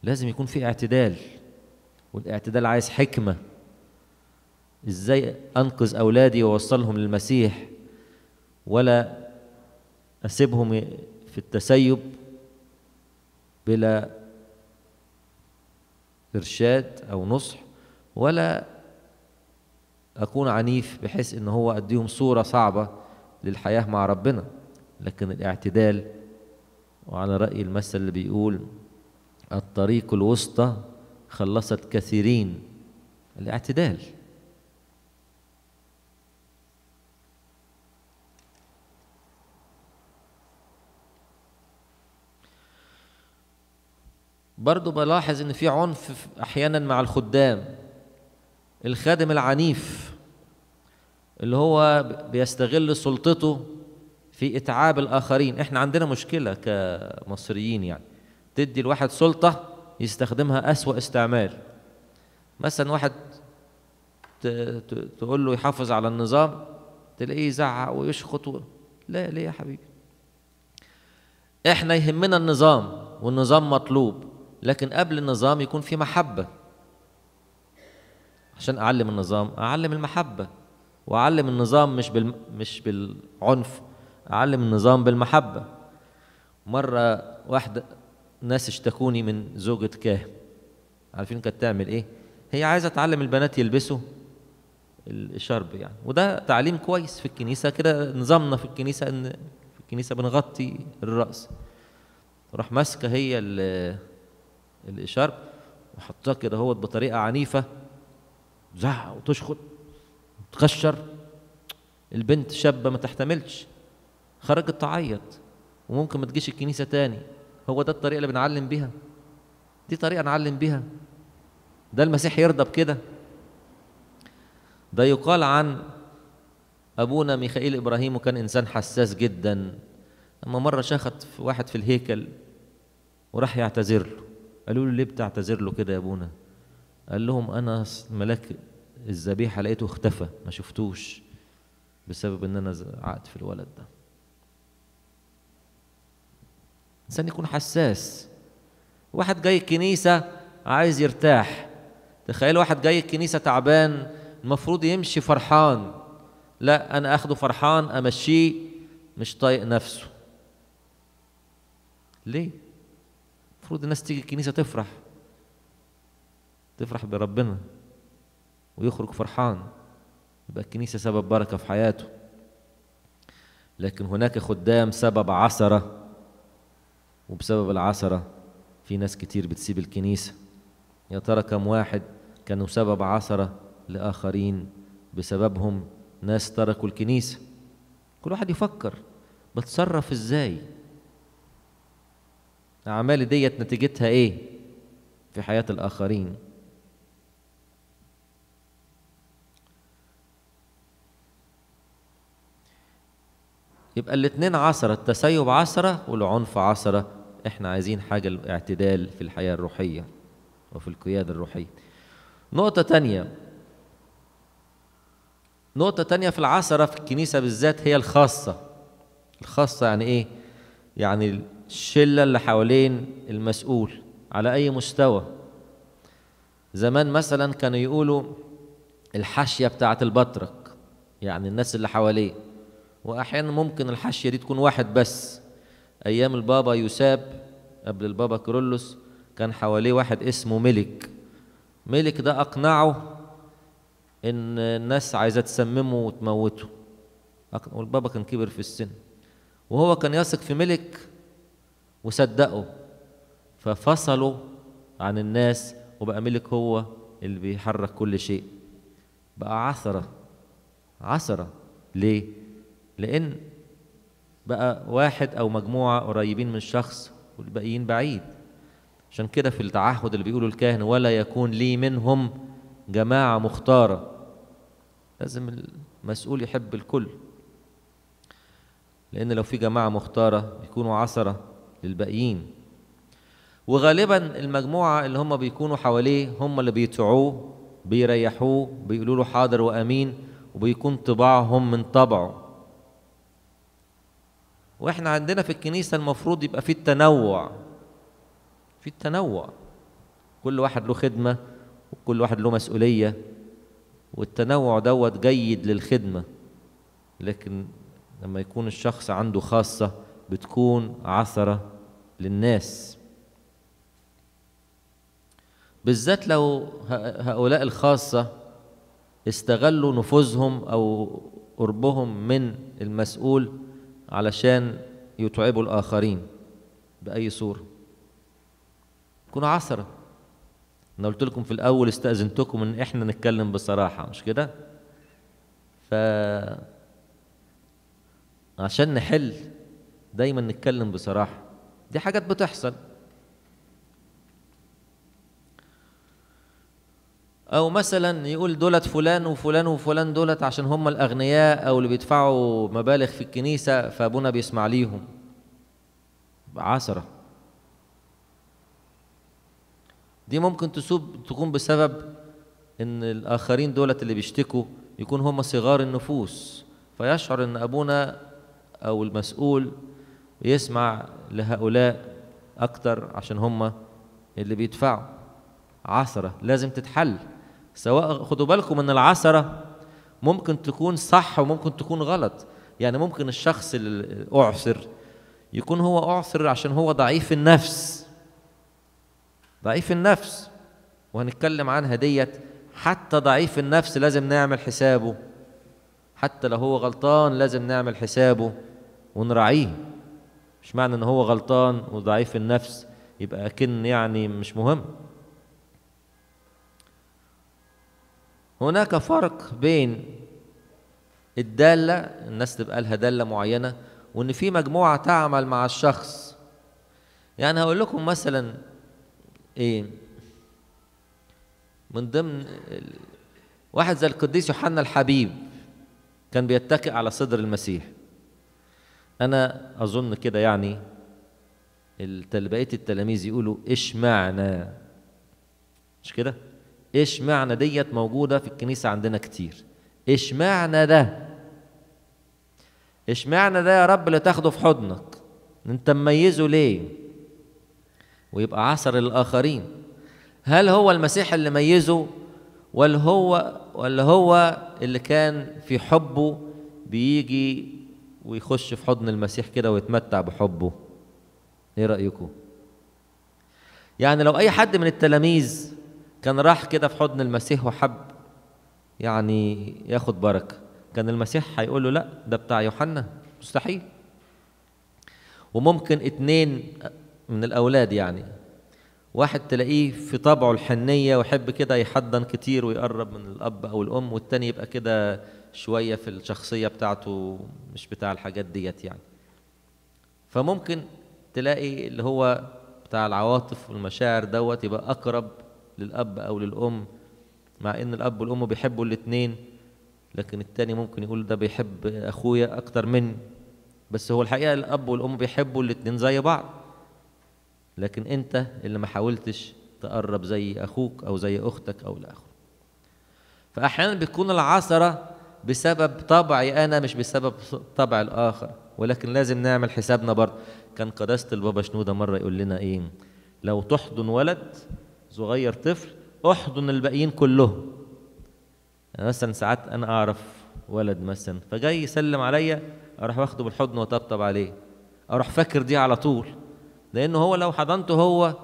لازم يكون في اعتدال والاعتدال عايز حكمة. إزاي أنقذ أولادي وأوصلهم للمسيح ولا أسيبهم في التسيب بلا إرشاد أو نصح ولا أكون عنيف بحيث إن هو أديهم صورة صعبة للحياة مع ربنا. لكن الاعتدال وعلى رأي المثل اللي بيقول الطريق الوسطى خلصت كثيرين. الاعتدال. برضو بلاحظ إن في عنف أحيانا مع الخدام. الخادم العنيف اللي هو بيستغل سلطته في إتعاب الآخرين. إحنا عندنا مشكلة كمصريين يعني. تدي الواحد سلطة يستخدمها أسوأ استعمال. مثلا واحد تقول له يحافظ على النظام تلاقيه يزعق ويشخط و... لا ليه يا حبيبي؟ إحنا يهمنا النظام والنظام مطلوب لكن قبل النظام يكون في محبة. عشان أعلم النظام أعلم المحبة. وأعلم النظام مش بال... مش بالعنف أعلم النظام بالمحبة. مرة واحدة ناس اشتكوني من زوجة كاهن. عارفين كانت تعمل إيه؟ هي عايزة تعلم البنات يلبسوا الشرب يعني. وده تعليم كويس في الكنيسة كده نظامنا في الكنيسة إن في الكنيسة بنغطي الرأس. راح ماسكة هي الإشارب وحطها كده هو بطريقة عنيفة. تزعق وتشخط وتكشر البنت شابة ما تحتملش. خرجت تعيط وممكن ما تجيش الكنيسة تاني. هو ده الطريقة اللي بنعلم بيها. دي طريقة نعلم بيها. ده المسيح يرضى بكده. ده يقال عن أبونا ميخائيل إبراهيم وكان إنسان حساس جدا. أما مرة شخط في واحد في الهيكل وراح يعتذر له. قالوا له ليه بتعتذر له كده يا أبونا؟ قال لهم أنا ملاك الذبيحة لقيته اختفى ما شفتوش بسبب إن أنا زعقت في الولد ده. إنسان يكون حساس. واحد جاي الكنيسة عايز يرتاح. تخيل واحد جاي الكنيسة تعبان المفروض يمشي فرحان. لا أنا أخده فرحان أمشيه مش طايق نفسه. ليه؟ المفروض الناس تيجي الكنيسة تفرح. تفرح بربنا ويخرج فرحان. يبقى الكنيسة سبب بركة في حياته. لكن هناك خدام سبب عثرة وبسبب العثرة في ناس كتير بتسيب الكنيسة. يا ترى كم واحد كانوا سبب عثرة لآخرين بسببهم ناس تركوا الكنيسة؟ كل واحد يفكر بتصرف إزاي؟ أعمالي ديت نتيجتها إيه في حياة الآخرين؟ يبقى الاتنين عصرة التسيب عصرة والعنف عصرة إحنا عايزين حاجة الاعتدال في الحياة الروحية وفي القيادة الروحية. نقطة تانية. نقطة تانية في العصرة في الكنيسة بالذات هي الخاصة. الخاصة يعني إيه؟ يعني الشلة اللي حوالين المسؤول على أي مستوى. زمان مثلا كانوا يقولوا الحاشية بتاعة البطرك يعني الناس اللي حواليه. وأحيانا ممكن الحاشية دي تكون واحد بس. أيام البابا يساب قبل البابا كرولوس كان حواليه واحد اسمه ملك. ملك ده أقنعه إن الناس عايزة تسممه وتموته. والبابا كان كبر في السن. وهو كان يثق في ملك وصدقه. ففصلوا عن الناس وبقى ملك هو اللي بيحرك كل شيء. بقى عثرة. عثرة. ليه؟ لأن بقى واحد أو مجموعة قريبين من الشخص والباقيين بعيد. عشان كده في التعهد اللي بيقوله الكاهن ولا يكون لي منهم جماعة مختارة. لازم المسؤول يحب الكل. لأن لو في جماعة مختارة يكونوا عثرة للباقيين. وغالبا المجموعة اللي هم بيكونوا حواليه هم اللي بيطيعوه بيريحوه بيقولوا له حاضر وأمين وبيكون طباعهم من طبعه. وإحنا عندنا في الكنيسة المفروض يبقى في التنوع. في التنوع. كل واحد له خدمة وكل واحد له مسؤولية والتنوع دوت جيد للخدمة. لكن لما يكون الشخص عنده خاصة بتكون عثرة للناس. بالذات لو هؤلاء الخاصة استغلوا نفوذهم أو قربهم من المسؤول علشان يتعبوا الآخرين بأي صورة. يكونوا عثرة أنا قلت لكم في الأول استأذنتكم إن إحنا نتكلم بصراحة مش كده؟ ف عشان نحل دايما نتكلم بصراحة. دي حاجات بتحصل. أو مثلا يقول دولت فلان وفلان وفلان دولت عشان هم الأغنياء أو اللي بيدفعوا مبالغ في الكنيسة فأبونا بيسمع ليهم. عثرة دي ممكن تسوب تكون بسبب إن الآخرين دولت اللي بيشتكوا يكون هم صغار النفوس. فيشعر إن أبونا أو المسؤول يسمع لهؤلاء أكتر عشان هم اللي بيدفعوا. عثرة لازم تتحل. سواء خدوا بالكم ان العثرة ممكن تكون صح وممكن تكون غلط. يعني ممكن الشخص اللي أعثر يكون هو أعثر عشان هو ضعيف النفس. ضعيف النفس. وهنتكلم عنها ديت. حتى ضعيف النفس لازم نعمل حسابه. حتى لو هو غلطان لازم نعمل حسابه ونراعيه. مش معنى إن هو غلطان وضعيف النفس يبقى اكن يعني مش مهم. هناك فرق بين الدالة الناس تبقى لها دالة معينة وإن في مجموعة تعمل مع الشخص يعني هقول لكم مثلا إيه من ضمن. واحد زي القديس يوحنا الحبيب كان بيتكئ على صدر المسيح أنا أظن كده يعني بقية التلاميذ يقولوا إيش معنى مش كده؟ إيش معنى ديت موجودة في الكنيسة عندنا كتير إيش معنى ده؟ إيش معنى ده يا رب اللي تاخده في حضنك؟ أنت مميزه ليه؟ ويبقى عصر للآخرين هل هو المسيح اللي ميزه ولا هو ولا هو اللي كان في حبه بيجي ويخش في حضن المسيح كده ويتمتع بحبه إيه رأيكم يعني لو أي حد من التلاميذ كان راح كده في حضن المسيح وحب يعني ياخد بركة. كان المسيح هيقول له لا ده بتاع يوحنا مستحيل. وممكن اتنين من الأولاد يعني. واحد تلاقيه في طبعه الحنية ويحب كده يحضن كتير ويقرب من الأب أو الأم والتاني يبقى كده شوية في الشخصية بتاعته مش بتاع الحاجات ديت يعني. فممكن تلاقي اللي هو بتاع العواطف والمشاعر دوت يبقى أقرب للأب أو للأم مع إن الأب والأم بيحبوا الاتنين لكن التاني ممكن يقول ده بيحب أخويا أكتر مني. بس هو الحقيقة الأب والأم بيحبوا الاتنين زي بعض. لكن أنت اللي ما حاولتش تقرب زي أخوك أو زي أختك أو لأخوك. فأحيانا بتكون العثرة بسبب طبعي أنا مش بسبب طبع الآخر. ولكن لازم نعمل حسابنا برضه. كان قداسة البابا شنودة مرة يقول لنا إيه؟ لو تحضن ولد صغير طفل أحضن الباقيين كلهم. يعني مثلا ساعات أنا أعرف ولد مثلا فجاي يسلم عليا أروح واخده بالحضن وطبطب عليه. أروح فاكر دي على طول. لأنه هو لو حضنته هو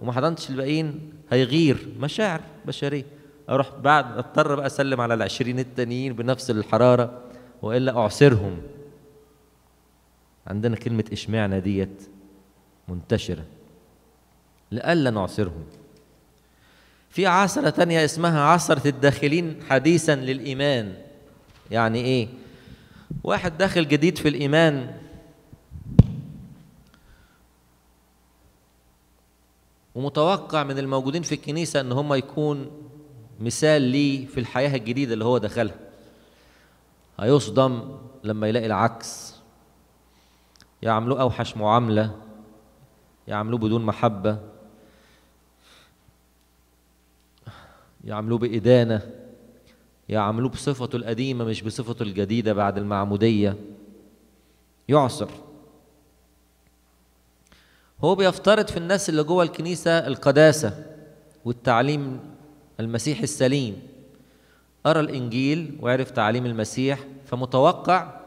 وما حضنتش الباقيين هيغير مشاعر بشرية. أروح بعد أضطر بقى أسلم على العشرين التانيين بنفس الحرارة وإلا أعسرهم عندنا كلمة إشمعنى ديت منتشرة. لئلا نعسرهم في عصرة تانية اسمها عصرة الداخلين حديثا للإيمان. يعني إيه؟ واحد داخل جديد في الإيمان. ومتوقع من الموجودين في الكنيسة أن هم يكون مثال ليه في الحياة الجديدة اللي هو دخلها. هيصدم لما يلاقي العكس. يعملوه أوحش معاملة. يعملوه بدون محبة. يعملوه بإدانة يعملوه بصفته القديمة مش بصفته الجديدة بعد المعمودية. يعصر. هو بيفترض في الناس اللي جوه الكنيسة القداسة والتعليم المسيحي السليم. قرأ الإنجيل وعرف تعليم المسيح فمتوقع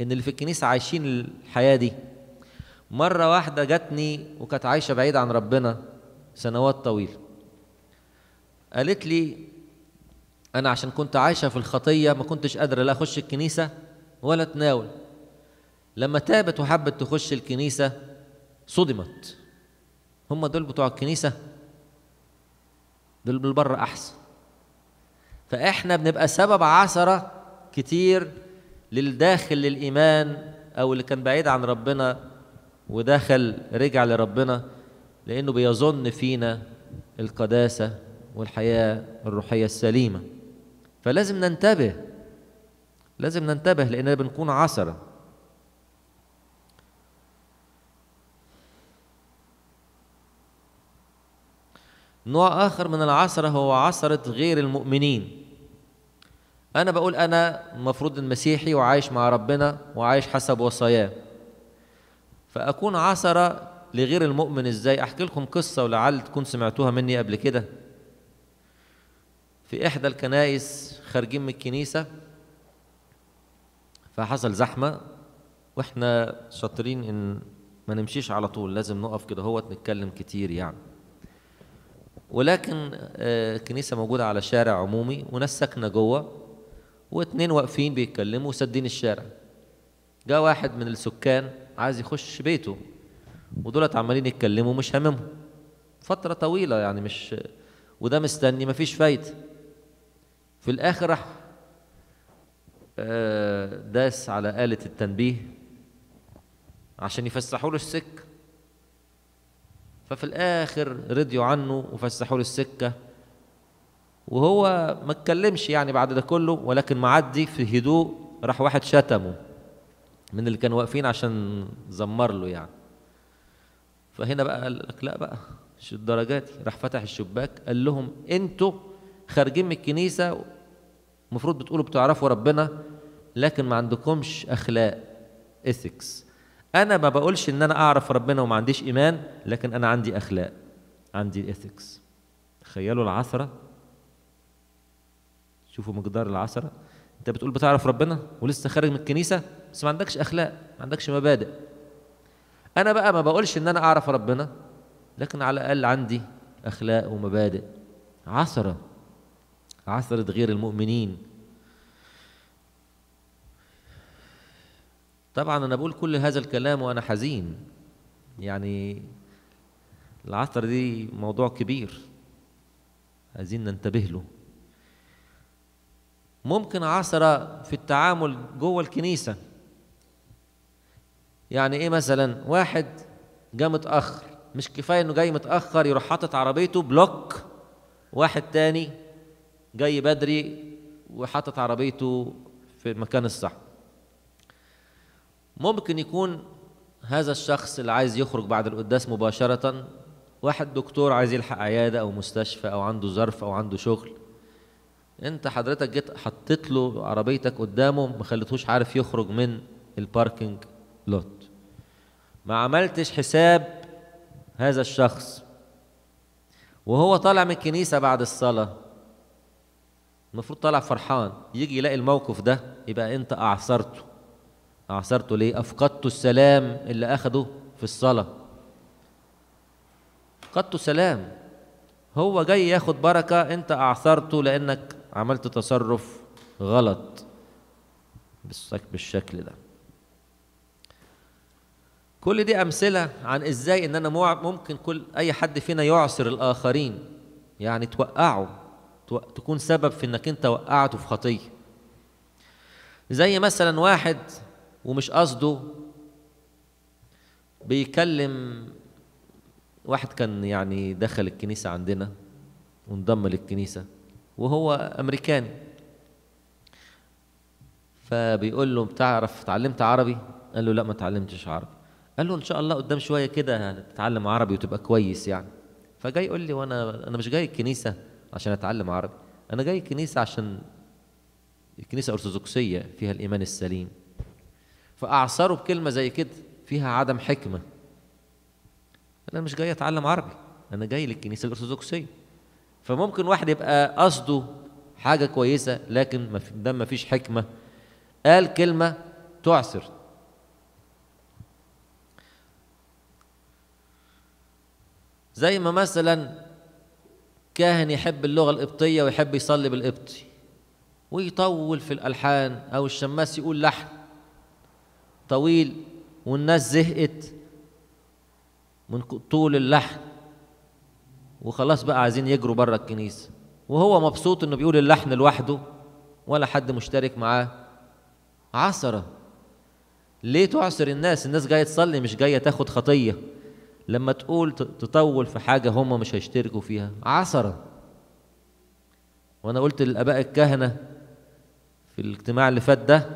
إن اللي في الكنيسة عايشين الحياة دي. مرة واحدة جاتني وكانت عايشة بعيد عن ربنا سنوات طويلة. قالت لي أنا عشان كنت عايشة في الخطية ما كنتش قادرة لا أخش الكنيسة ولا أتناول. لما تابت وحبت تخش الكنيسة صدمت. هم دول بتوع الكنيسة؟ دول بالبر أحسن. فإحنا بنبقى سبب عثرة كتير للداخل للإيمان أو اللي كان بعيد عن ربنا ودخل رجع لربنا لأنه بيظن فينا القداسة والحياة الروحية السليمة. فلازم ننتبه لازم ننتبه لأننا بنكون عثرة نوع آخر من العثرة هو عثرة غير المؤمنين. أنا بقول أنا المفروض المسيحي وعايش مع ربنا وعايش حسب وصاياه. فأكون عثرة لغير المؤمن إزاي؟ أحكي لكم قصة ولعل تكون سمعتوها مني قبل كده. في إحدى الكنائس خارجين من الكنيسة فحصل زحمة وإحنا شاطرين إن ما نمشيش على طول لازم نقف كده هو نتكلم كتير يعني. ولكن الكنيسة موجودة على شارع عمومي وناس ساكنة جوه واتنين واقفين بيتكلموا وسدين الشارع. جاء واحد من السكان عايز يخش بيته ودولت عمالين يتكلموا مش هاممهم فترة طويلة يعني مش وده مستني مفيش فايدة في الآخر راح آه، داس على آلة التنبيه عشان يفسحوا له السكة. ففي الآخر رضيوا عنه وفسحوا له السكة. وهو ما اتكلمش يعني بعد ده كله ولكن معدي في هدوء راح واحد شتمه من اللي كانوا واقفين عشان زمر له يعني. فهنا بقى قال لك لا بقى مش الدرجات راح فتح الشباك قال لهم أنتوا خارجين من الكنيسة المفروض بتقولوا بتعرفوا ربنا لكن ما عندكمش أخلاق اثكس أنا ما بقولش إن أنا أعرف ربنا وما عنديش إيمان لكن أنا عندي أخلاق عندي اثكس تخيلوا العثرة. شوفوا مقدار العثرة. أنت بتقول بتعرف ربنا ولسه خارج من الكنيسة بس ما عندكش أخلاق ما عندكش مبادئ. أنا بقى ما بقولش إن أنا أعرف ربنا لكن على الأقل عندي أخلاق ومبادئ. عثرة. عثره غير المؤمنين. طبعا أنا بقول كل هذا الكلام وأنا حزين. يعني العثره دي موضوع كبير. عايزين ننتبه له. ممكن عثره في التعامل جوه الكنيسة. يعني إيه مثلا؟ واحد جه متأخر. مش كفاية إنه جاي متأخر يروح حاطط عربيته بلوك. واحد تاني جاي بدري وحاطط عربيته في المكان الصح. ممكن يكون هذا الشخص اللي عايز يخرج بعد القداس مباشرة واحد دكتور عايز يلحق عيادة أو مستشفى أو عنده ظرف أو عنده شغل. أنت حضرتك جيت حطيت له عربيتك قدامه ما خليتهوش عارف يخرج من الباركينج لوت ما عملتش حساب هذا الشخص. وهو طالع من الكنيسة بعد الصلاة. المفروض طالع فرحان يجي يلاقي الموقف ده يبقى أنت أعصرته أعصرته ليه؟ أفقدت السلام اللي أخده في الصلاة. فقدت سلام هو جاي ياخد بركة أنت أعثرته لأنك عملت تصرف غلط. بالشكل ده. كل دي أمثلة عن إزاي إن أنا ممكن كل أي حد فينا يعصر الآخرين. يعني توقعه. تكون سبب في إنك أنت وقعته في خطية. زي مثلا واحد ومش قصده بيكلم واحد كان يعني دخل الكنيسة عندنا وانضم للكنيسة وهو أمريكاني. فبيقول له بتعرف اتعلمت عربي؟ قال له لا ما اتعلمتش عربي. قال له إن شاء الله قدام شوية كده هتتعلم عربي وتبقى كويس يعني. فجاي يقول لي وأنا أنا مش جاي الكنيسة. عشان أتعلم عربي. أنا جاي الكنيسه عشان الكنيسة أرثوذكسية فيها الإيمان السليم. فأعصره بكلمة زي كده فيها عدم حكمة. أنا مش جاي أتعلم عربي أنا جاي للكنيسة الأرثوذكسية. فممكن واحد يبقى قصده حاجة كويسة لكن ده ما فيش حكمة. قال كلمة تعسر زي ما مثلا كاهن يحب اللغة القبطية ويحب يصلي بالقبطي ويطول في الألحان أو الشماس يقول لحن طويل والناس زهقت من طول اللحن وخلاص بقى عايزين يجروا بره الكنيسة وهو مبسوط إنه بيقول اللحن لوحده ولا حد مشترك معاه عصرة ليه تعصر الناس؟ الناس جاية تصلي مش جاية تاخد خطية. لما تقول تطول في حاجة هم مش هيشتركوا فيها. عثرة وأنا قلت للآباء الكهنة في الاجتماع اللي فات ده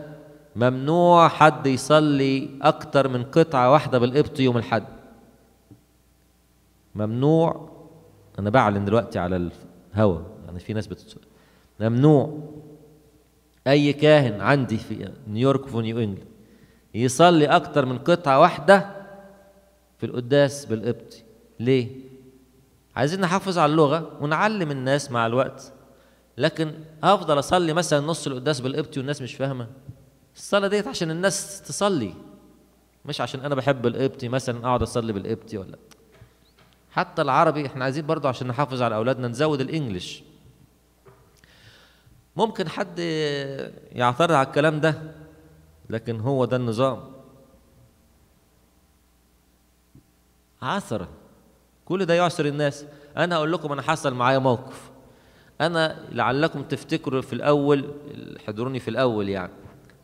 ممنوع حد يصلي أكتر من قطعة واحدة بالقبط يوم الحد ممنوع أنا بعلن دلوقتي على الهوا يعني في ناس بتتصل ممنوع أي كاهن عندي في نيويورك وفي نيو إنجلاند يصلي أكتر من قطعة واحدة في القداس بالقبطي ليه؟ عايزين نحافظ على اللغة ونعلم الناس مع الوقت. لكن افضل أصلي مثلا نص القداس بالقبطي والناس مش فاهمة. الصلاة ديت عشان الناس تصلي مش عشان أنا بحب القبطي مثلا أقعد أصلي بالقبطي ولا حتى العربي إحنا عايزين برضو عشان نحافظ على أولادنا نزود الإنجليش. ممكن حد يعترض على الكلام ده لكن هو ده النظام. عثرة كل ده يعسر الناس. أنا هقول لكم أنا حصل معايا موقف. أنا لعلكم تفتكروا في الأول حضروني في الأول يعني.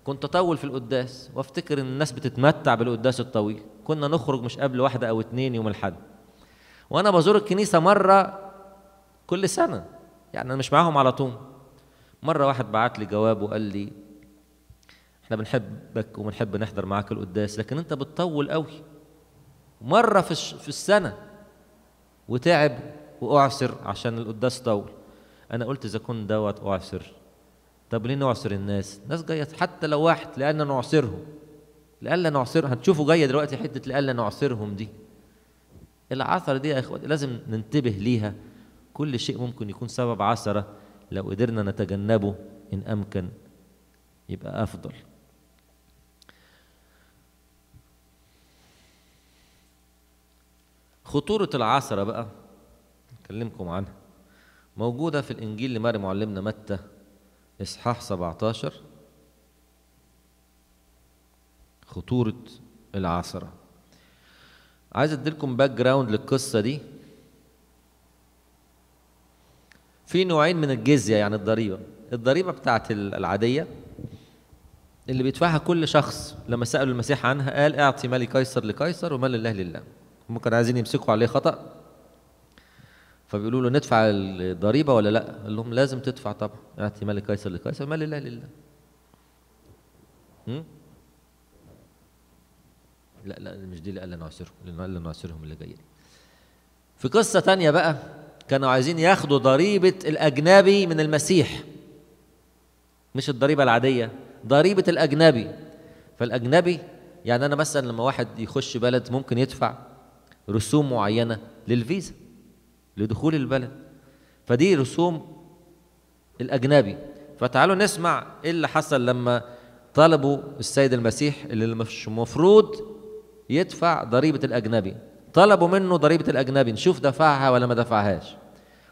كنت أطول في القداس وأفتكر إن الناس بتتمتع بالقداس الطويل. كنا نخرج مش قبل واحدة أو اتنين يوم الحد وأنا بزور الكنيسة مرة كل سنة. يعني أنا مش معاهم على طول. مرة واحد بعت لي جواب وقال لي إحنا بنحبك وبنحب نحضر معاك القداس لكن أنت بتطول قوي مرة في في السنة وتعب وأعسر عشان القداس طول. أنا قلت إذا كنت دوت أعسر. طب ليه نعسر الناس؟ الناس جاية حتى لو واحد لأن نعسرهم. لألا نعسرهم هتشوفوا جاية دلوقتي حتة لألا نعسرهم دي. العثرة دي يا إخواتي لازم ننتبه ليها. كل شيء ممكن يكون سبب عثرة. لو قدرنا نتجنبه إن أمكن يبقى أفضل. خطورة العثرة بقى أكلمكم عنها. موجودة في الإنجيل لمار معلمنا متى إصحاح 17 خطورة العثرة عايز أديلكم background للقصة دي. في نوعين من الجزية يعني الضريبة. الضريبة بتاعت العادية اللي بيدفعها كل شخص لما سألوا المسيح عنها قال اعطي مال قيصر لقيصر ومال الله لله. هم كانوا عايزين يمسكوا عليه خطأ فبيقولوا له ندفع الضريبة ولا لأ؟ قال لهم لازم تدفع طبعا. اعطي مال قيصر لقيصر مال الله لله. هم؟ لا لا مش دي اللي قال نعسرهم اللي قال نعسرهم اللي جاية في قصة تانية بقى كانوا عايزين ياخدوا ضريبة الأجنبي من المسيح. مش الضريبة العادية ضريبة الأجنبي. فالأجنبي يعني أنا مثلا لما واحد يخش بلد ممكن يدفع رسوم معينة للفيزا لدخول البلد. فدي رسوم الأجنبي. فتعالوا نسمع إيه اللي حصل لما طلبوا السيد المسيح اللي مش المفروض يدفع ضريبة الأجنبي. طلبوا منه ضريبة الأجنبي. نشوف دفعها ولا ما دفعهاش.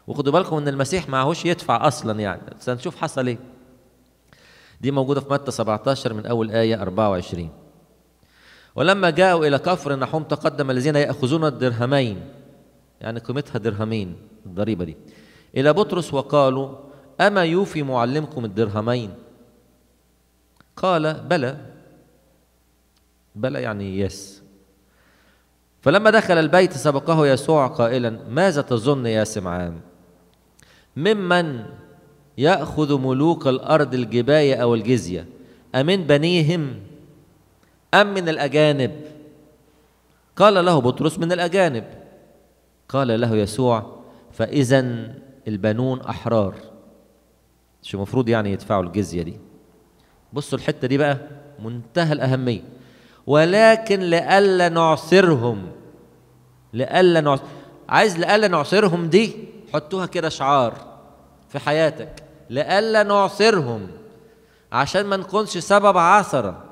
وخدوا بالكم إن المسيح معهوش يدفع أصلا يعني. بس هنشوف حصل إيه. دي موجودة في متى 17 من أول آية 24 ولما جاءوا إلى كفر نحوم تقدم الذين يأخذون الدرهمين يعني قيمتها درهمين الضريبة دي. إلى بطرس وقالوا أما يوفي معلمكم الدرهمين؟ قال بلى. بلى يعني يس. فلما دخل البيت سبقه يسوع قائلا ماذا تظن يا سمعان؟ ممن يأخذ ملوك الأرض الجباية أو الجزية؟ أمن بنيهم؟ أم من الأجانب؟ قال له بطرس من الأجانب. قال له يسوع فإذا البنون أحرار. مش المفروض يعني يدفعوا الجزية دي؟ بصوا الحتة دي بقى منتهى الأهمية. ولكن لئلا نعصرهم لئلا نعصر عايز لئلا نعصرهم دي؟ حطوها كده شعار في حياتك. لئلا نعصرهم عشان ما نكونش سبب عثرة.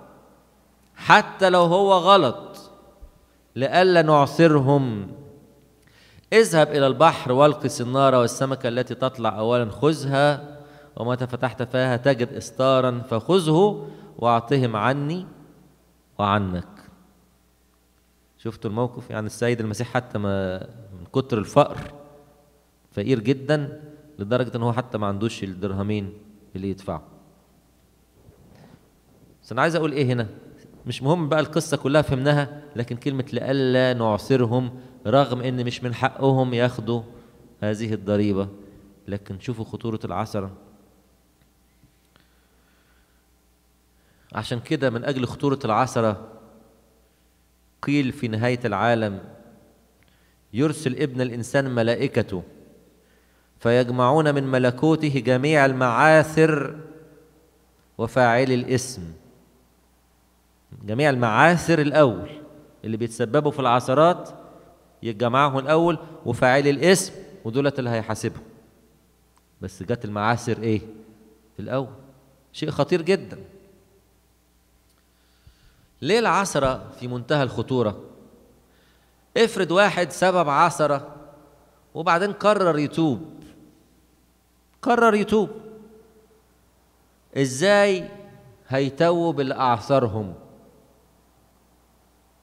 حتى لو هو غلط لئلا نعصرهم. اذهب إلى البحر والق السنارة والسمكة التي تطلع أولا خذها ومتى فتحت فيها تجد إستارا فخذه وأعطهم عني وعنك. شفتوا الموقف؟ يعني السيد المسيح حتى ما من كتر الفقر فقير جدا لدرجة إن هو حتى ما عندوش الدرهمين اللي يدفعه بس أنا عايز أقول إيه هنا؟ مش مهم بقى القصة كلها فهمناها لكن كلمة لئلا نعصرهم رغم إن مش من حقهم ياخدوا هذه الضريبة. لكن شوفوا خطورة العثرة عشان كده من أجل خطورة العثرة قيل في نهاية العالم يرسل ابن الإنسان ملائكته فيجمعون من ملكوته جميع المعاثر وفاعلي الاسم. جميع المعاثر الأول اللي بيتسببوا في العثرات يجمعهم الأول وفاعلي الاسم ودولت اللي هيحاسبهم. بس جت المعاثر إيه؟ في الأول. شيء خطير جدا. ليه العثرة في منتهى الخطورة؟ افرض واحد سبب عثرة وبعدين قرر يتوب. قرر يتوب. إزاي هيتوب اللي اعثرهم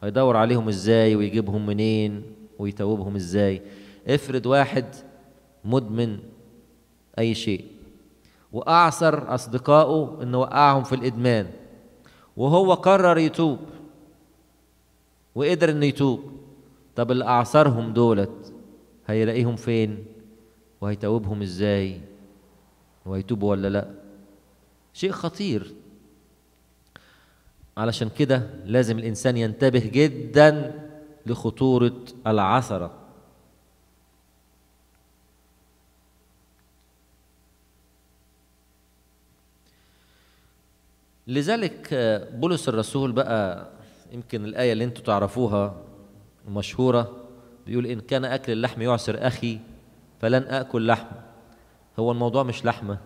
هيدور عليهم إزاي ويجيبهم منين ويتوبهم إزاي. افرض واحد مدمن أي شيء وأعثر أصدقائه إنه وقعهم في الإدمان وهو قرر يتوب وقدر إنه يتوب. طب اللي أعثرهم دولت هيلاقيهم فين وهيتوبهم إزاي وهيتوبوا ولا لأ؟ شيء خطير. علشان كده لازم الإنسان ينتبه جدا لخطورة العثرة. لذلك بولس الرسول بقى يمكن الآية اللي أنتوا تعرفوها مشهورة بيقول إن كان أكل اللحم يعسر أخي فلن أكل لحم. هو الموضوع مش لحمة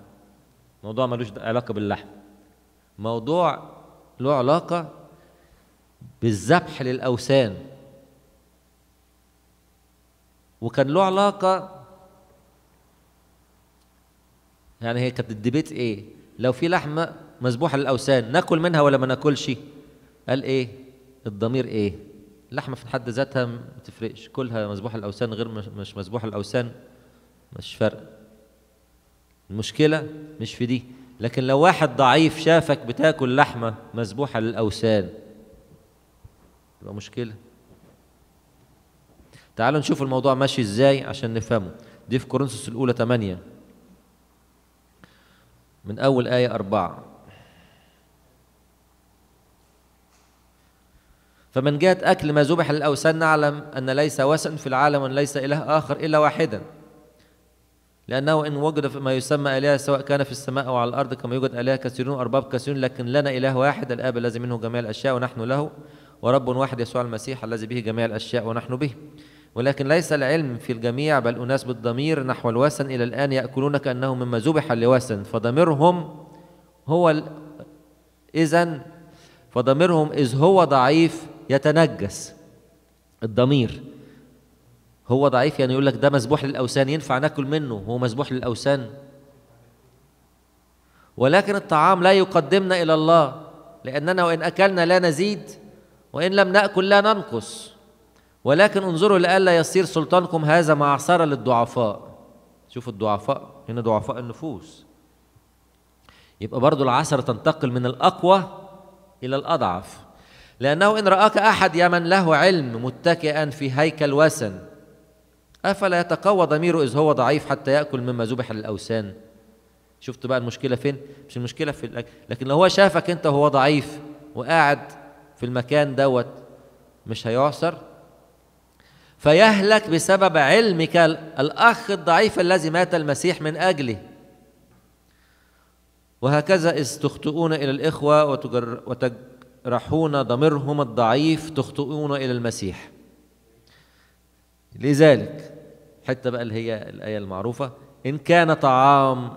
موضوع ملوش علاقة باللحم. موضوع له علاقة بالذبح للأوثان. وكان له علاقة يعني هي كانت الديبيت إيه؟ لو في لحمة مذبوحة للأوثان ناكل منها ولا ما ناكلش؟ قال إيه؟ الضمير إيه؟ اللحمة في حد ذاتها ما تفرقش كلها مذبوحة للأوثان غير مش مذبوحة للأوثان مش فرق المشكلة مش في دي. لكن لو واحد ضعيف شافك بتاكل لحمة مذبوحة للأوثان يبقى مشكلة. تعالوا نشوف الموضوع ماشي إزاي عشان نفهمه. دي في كورنثوس الأولى 8 من أول آية أربعة. فمن جهة أكل ما ذبح للأوثان نعلم أن ليس وثن في العالم وأن ليس إله آخر إلا واحدا. لأنه إن وجد ما يسمى آلهة سواء كان في السماء أو على الأرض كما يوجد آلهة كثيرون وأرباب كثيرون لكن لنا إله واحد الآب الذي منه جميع الأشياء ونحن له ورب واحد يسوع المسيح الذي به جميع الأشياء ونحن به. ولكن ليس العلم في الجميع بل أناس بالضمير نحو الوثن إلى الآن يأكلون كأنه مما ذبح لوثن. فضميرهم هو إذا فضميرهم إذ هو ضعيف يتنجس الضمير. هو ضعيف يعني يقول لك ده مذبوح للأوثان ينفع ناكل منه هو مذبوح للأوثان. ولكن الطعام لا يقدمنا إلى الله لأننا وإن أكلنا لا نزيد وإن لم نأكل لا ننقص. ولكن انظروا لئلا يصير سلطانكم هذا معصرة للضعفاء. شوفوا الضعفاء هنا ضعفاء النفوس. يبقى برضو العصرة تنتقل من الأقوى إلى الأضعف. لأنه إن رآك أحد يمن له علم متكئا في هيكل وثن أفلا يتقوى ضميره إذ هو ضعيف حتى يأكل مما ذبح للأوثان؟ شفت بقى المشكلة فين؟ مش المشكلة في الأكل لكن لو هو شافك أنت وهو ضعيف وقاعد في المكان دوت مش هيعصر فيهلك بسبب علمك الأخ الضعيف الذي مات المسيح من أجله. وهكذا إذ تخطئون إلى الإخوة وتجر وتجرحون ضميرهم الضعيف تخطئون إلى المسيح. لذلك حتى بقى اللي هي الآية المعروفة إن كان طعام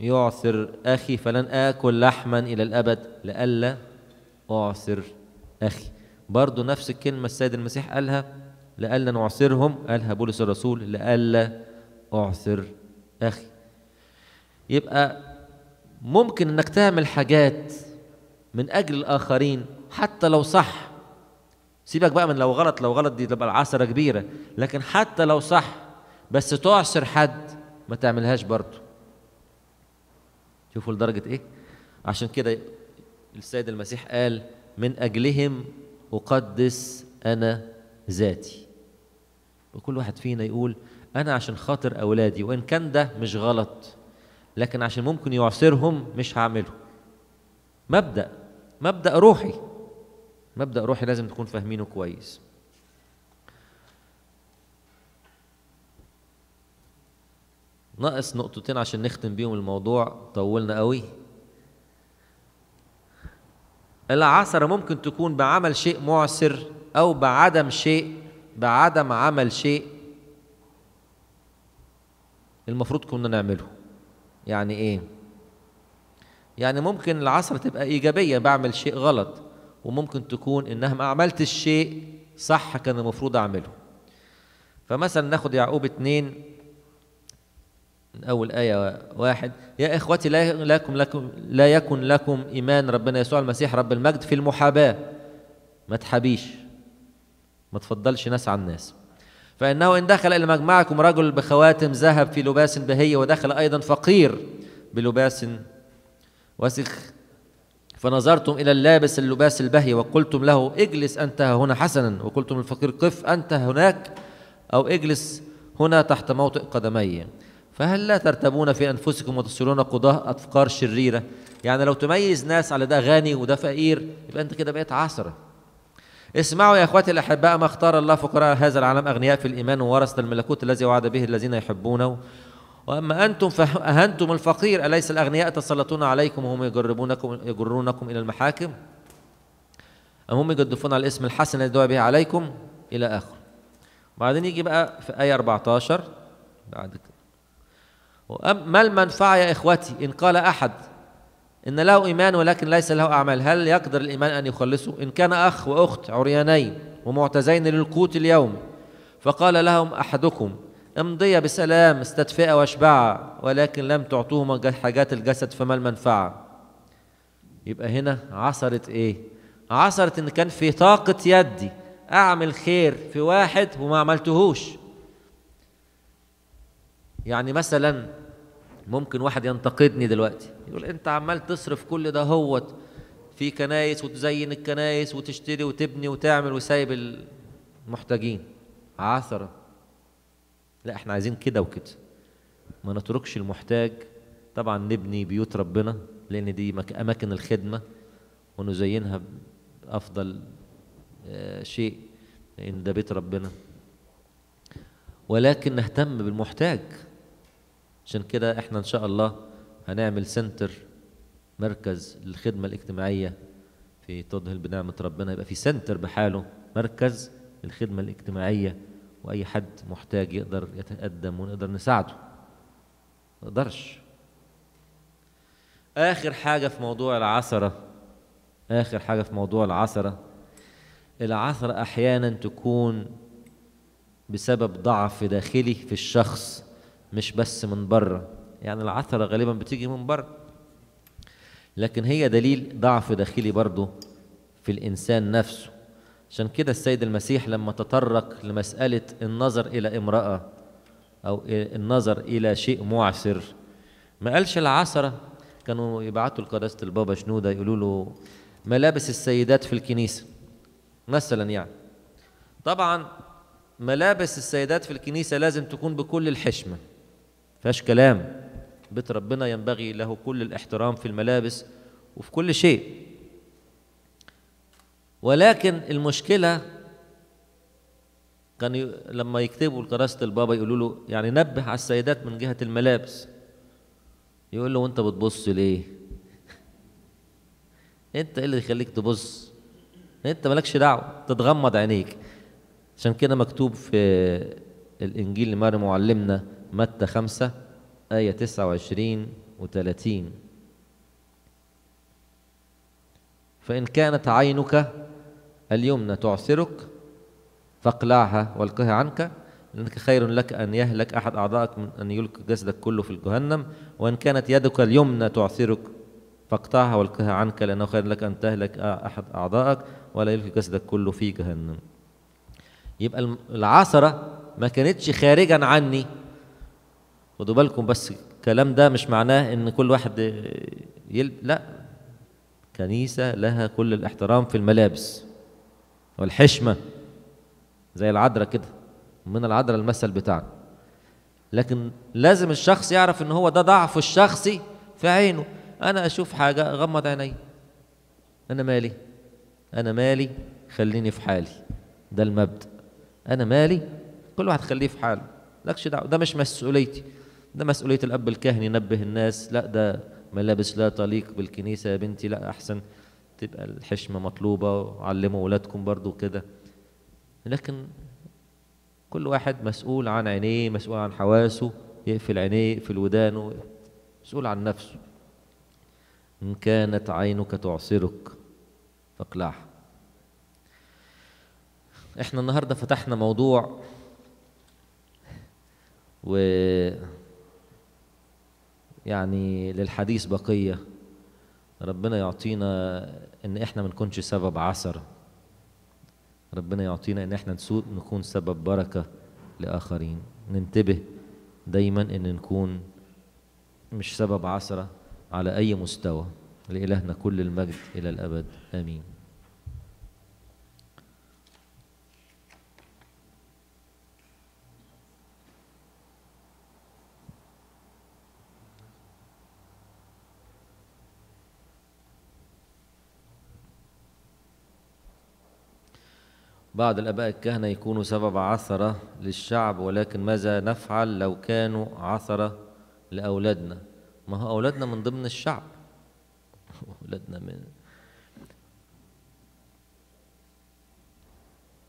يعثر أخي فلن آكل لحما إلى الأبد لئلا أعثر أخي. برضو نفس الكلمة السيد المسيح قالها لئلا نعثرهم قالها بولس الرسول لئلا أعثر أخي. يبقى ممكن إنك تعمل حاجات من أجل الآخرين حتى لو صح. سيبك بقى من لو غلط لو غلط دي تبقى العثرة كبيرة لكن حتى لو صح بس تعسر حد ما تعملهاش برضه. شوفوا لدرجة إيه؟ عشان كده السيد المسيح قال من أجلهم أقدس أنا ذاتي. وكل واحد فينا يقول أنا عشان خاطر أولادي وإن كان ده مش غلط لكن عشان ممكن يعصرهم مش هعمله. مبدأ مبدأ روحي. مبدأ روحي لازم تكون فاهمينه كويس. ناقص نقطتين عشان نختم بيهم الموضوع. طولنا قوي. العثرة ممكن تكون بعمل شيء معسر أو بعدم شيء بعدم عمل شيء المفروض كنا نعمله. يعني إيه؟ يعني ممكن العصر تبقى إيجابية بعمل شيء غلط وممكن تكون إنها ما عملتش شيء صح كان المفروض أعمله. فمثلا ناخد يعقوب اتنين من أول آية واحد. يا إخوتي لا لكم لكم لا يكن لكم إيمان ربنا يسوع المسيح رب المجد في المحاباة. ما تحابيش. ما تفضلش ناس عن ناس فإنه إن دخل إلى مجمعكم رجل بخواتم ذهب في لباس بهي ودخل أيضا فقير بلباس وسخ. فنظرتم إلى اللابس اللباس البهي وقلتم له اجلس أنت هنا حسنا. وقلتم للفقير قف أنت هناك أو اجلس هنا تحت موطئ قدمي. فهل لا ترتبون في أنفسكم وتصيرون قضاة أفكار شريرة؟ يعني لو تميز ناس على ده غني وده فقير يبقى أنت كده بقيت عصرة. اسمعوا يا أخواتي الأحباء ما اختار الله فقراء هذا العالم أغنياء في الإيمان وورثه الملكوت الذي وعد به الذين يحبونه. وأما أنتم فاهنتم الفقير أليس الأغنياء يتسلطون عليكم وهم يجربونكم يجرونكم إلى المحاكم؟ أم هم يجدفون على الاسم الحسن الذي به عليكم إلى اخره وبعدين يجي بقى في آية 14 بعد ما المنفعة يا إخوتي؟ إن قال أحد إن له إيمان ولكن ليس له أعمال هل يقدر الإيمان أن يخلصه؟ إن كان أخ وأخت عريانين ومعتزين للقوت اليوم فقال لهم أحدكم امضي بسلام استدفئ واشبع ولكن لم تعطوهما حاجات الجسد فما المنفعة؟ يبقى هنا عصرت إيه؟ عصرت إن كان في طاقة يدي أعمل خير في واحد وما عملتهوش. يعني مثلا ممكن واحد ينتقدني دلوقتي. يقول انت عمال تصرف كل ده هوت في كنايس وتزين الكنايس وتشتري وتبني وتعمل وسايب المحتاجين. عثرة. لا إحنا عايزين كده وكده. ما نتركش المحتاج. طبعا نبني بيوت ربنا لأن دي أماكن الخدمة ونزينها بأفضل شيء لأن ده بيت ربنا. ولكن نهتم بالمحتاج. عشان كده إحنا ان شاء الله هنعمل center مركز للخدمة الاجتماعية في تضهل بنعمة ربنا. يبقى في center بحاله مركز للخدمة الاجتماعية وأي حد محتاج يقدر يتقدم ونقدر نساعده. ما نقدرش آخر حاجة في موضوع العثرة آخر حاجة في موضوع العثرة العثرة أحيانا تكون بسبب ضعف داخلي في الشخص. مش بس من بره. يعني العثرة غالبا بتيجي من بره. لكن هي دليل ضعف داخلي برضه في الإنسان نفسه. عشان كده السيد المسيح لما تطرق لمسألة النظر إلى امرأة أو النظر إلى شيء معسر ما قالش العثرة. كانوا يبعتوا لقداسة البابا شنودة يقولوا له ملابس السيدات في الكنيسة مثلا يعني. طبعا ملابس السيدات في الكنيسة لازم تكون بكل الحشمة. فيهاش كلام. بيت ربنا ينبغي له كل الاحترام في الملابس وفي كل شيء. ولكن المشكلة كان ي... لما يكتبوا لقداسة البابا يقولوا له يعني نبه على السيدات من جهة الملابس. يقول له وأنت بتبص ليه؟ أنت إيه اللي يخليك تبص؟ أنت مالكش دعوة تتغمض عينيك. عشان كده مكتوب في الإنجيل لمريم معلمنا متى خمسة؟ آية تسعة وعشرين وثلاثين فإن كانت عينك اليمنى تعسرك فاقلعها والقها عنك لأنك خير لك أن يهلك أحد أعضائك من أن يلقي جسدك كله في الجهنم. وإن كانت يدك اليمنى تعسرك فاقطعها والقها عنك لأنه خير لك أن تهلك أحد أعضائك ولا يلقي جسدك كله في جهنم. يبقى العثرة ما كانتش خارجا عني. خدوا بالكم بس الكلام ده مش معناه إن كل واحد يل... لا. كنيسة لها كل الاحترام في الملابس والحشمة زي العذراء كده من العذراء المثل بتاعنا. لكن لازم الشخص يعرف إن هو ده ضعفه الشخصي في عينه. أنا أشوف حاجة اغمض عيني. أنا مالي؟ أنا مالي؟ خليني في حالي. ده المبدأ. أنا مالي؟ كل واحد خليه في حاله. لكش دعوة. ده مش مسؤوليتي. ده مسؤولية الأب الكاهن ينبه الناس. لا ده ملابس لا تليق بالكنيسة يا بنتي. لا أحسن تبقى الحشمة مطلوبة وعلموا أولادكم برضو كده. لكن كل واحد مسؤول عن عينيه مسؤول عن حواسه يقفل عينيه يقفل ودانه مسؤول عن نفسه. إن كانت عينك تعصرك فاقلعها. إحنا النهارده فتحنا موضوع و يعني للحديث بقية. ربنا يعطينا إن إحنا ما نكونش سبب عثر ربنا يعطينا إن إحنا نكون سبب بركة لآخرين. ننتبه دايما إن نكون مش سبب عثرة على أي مستوى. لإلهنا كل المجد إلى الأبد. آمين. بعض الآباء الكهنة يكونوا سبب عثرة للشعب ولكن ماذا نفعل لو كانوا عثرة لأولادنا؟ ما هو أولادنا من ضمن الشعب. أولادنا من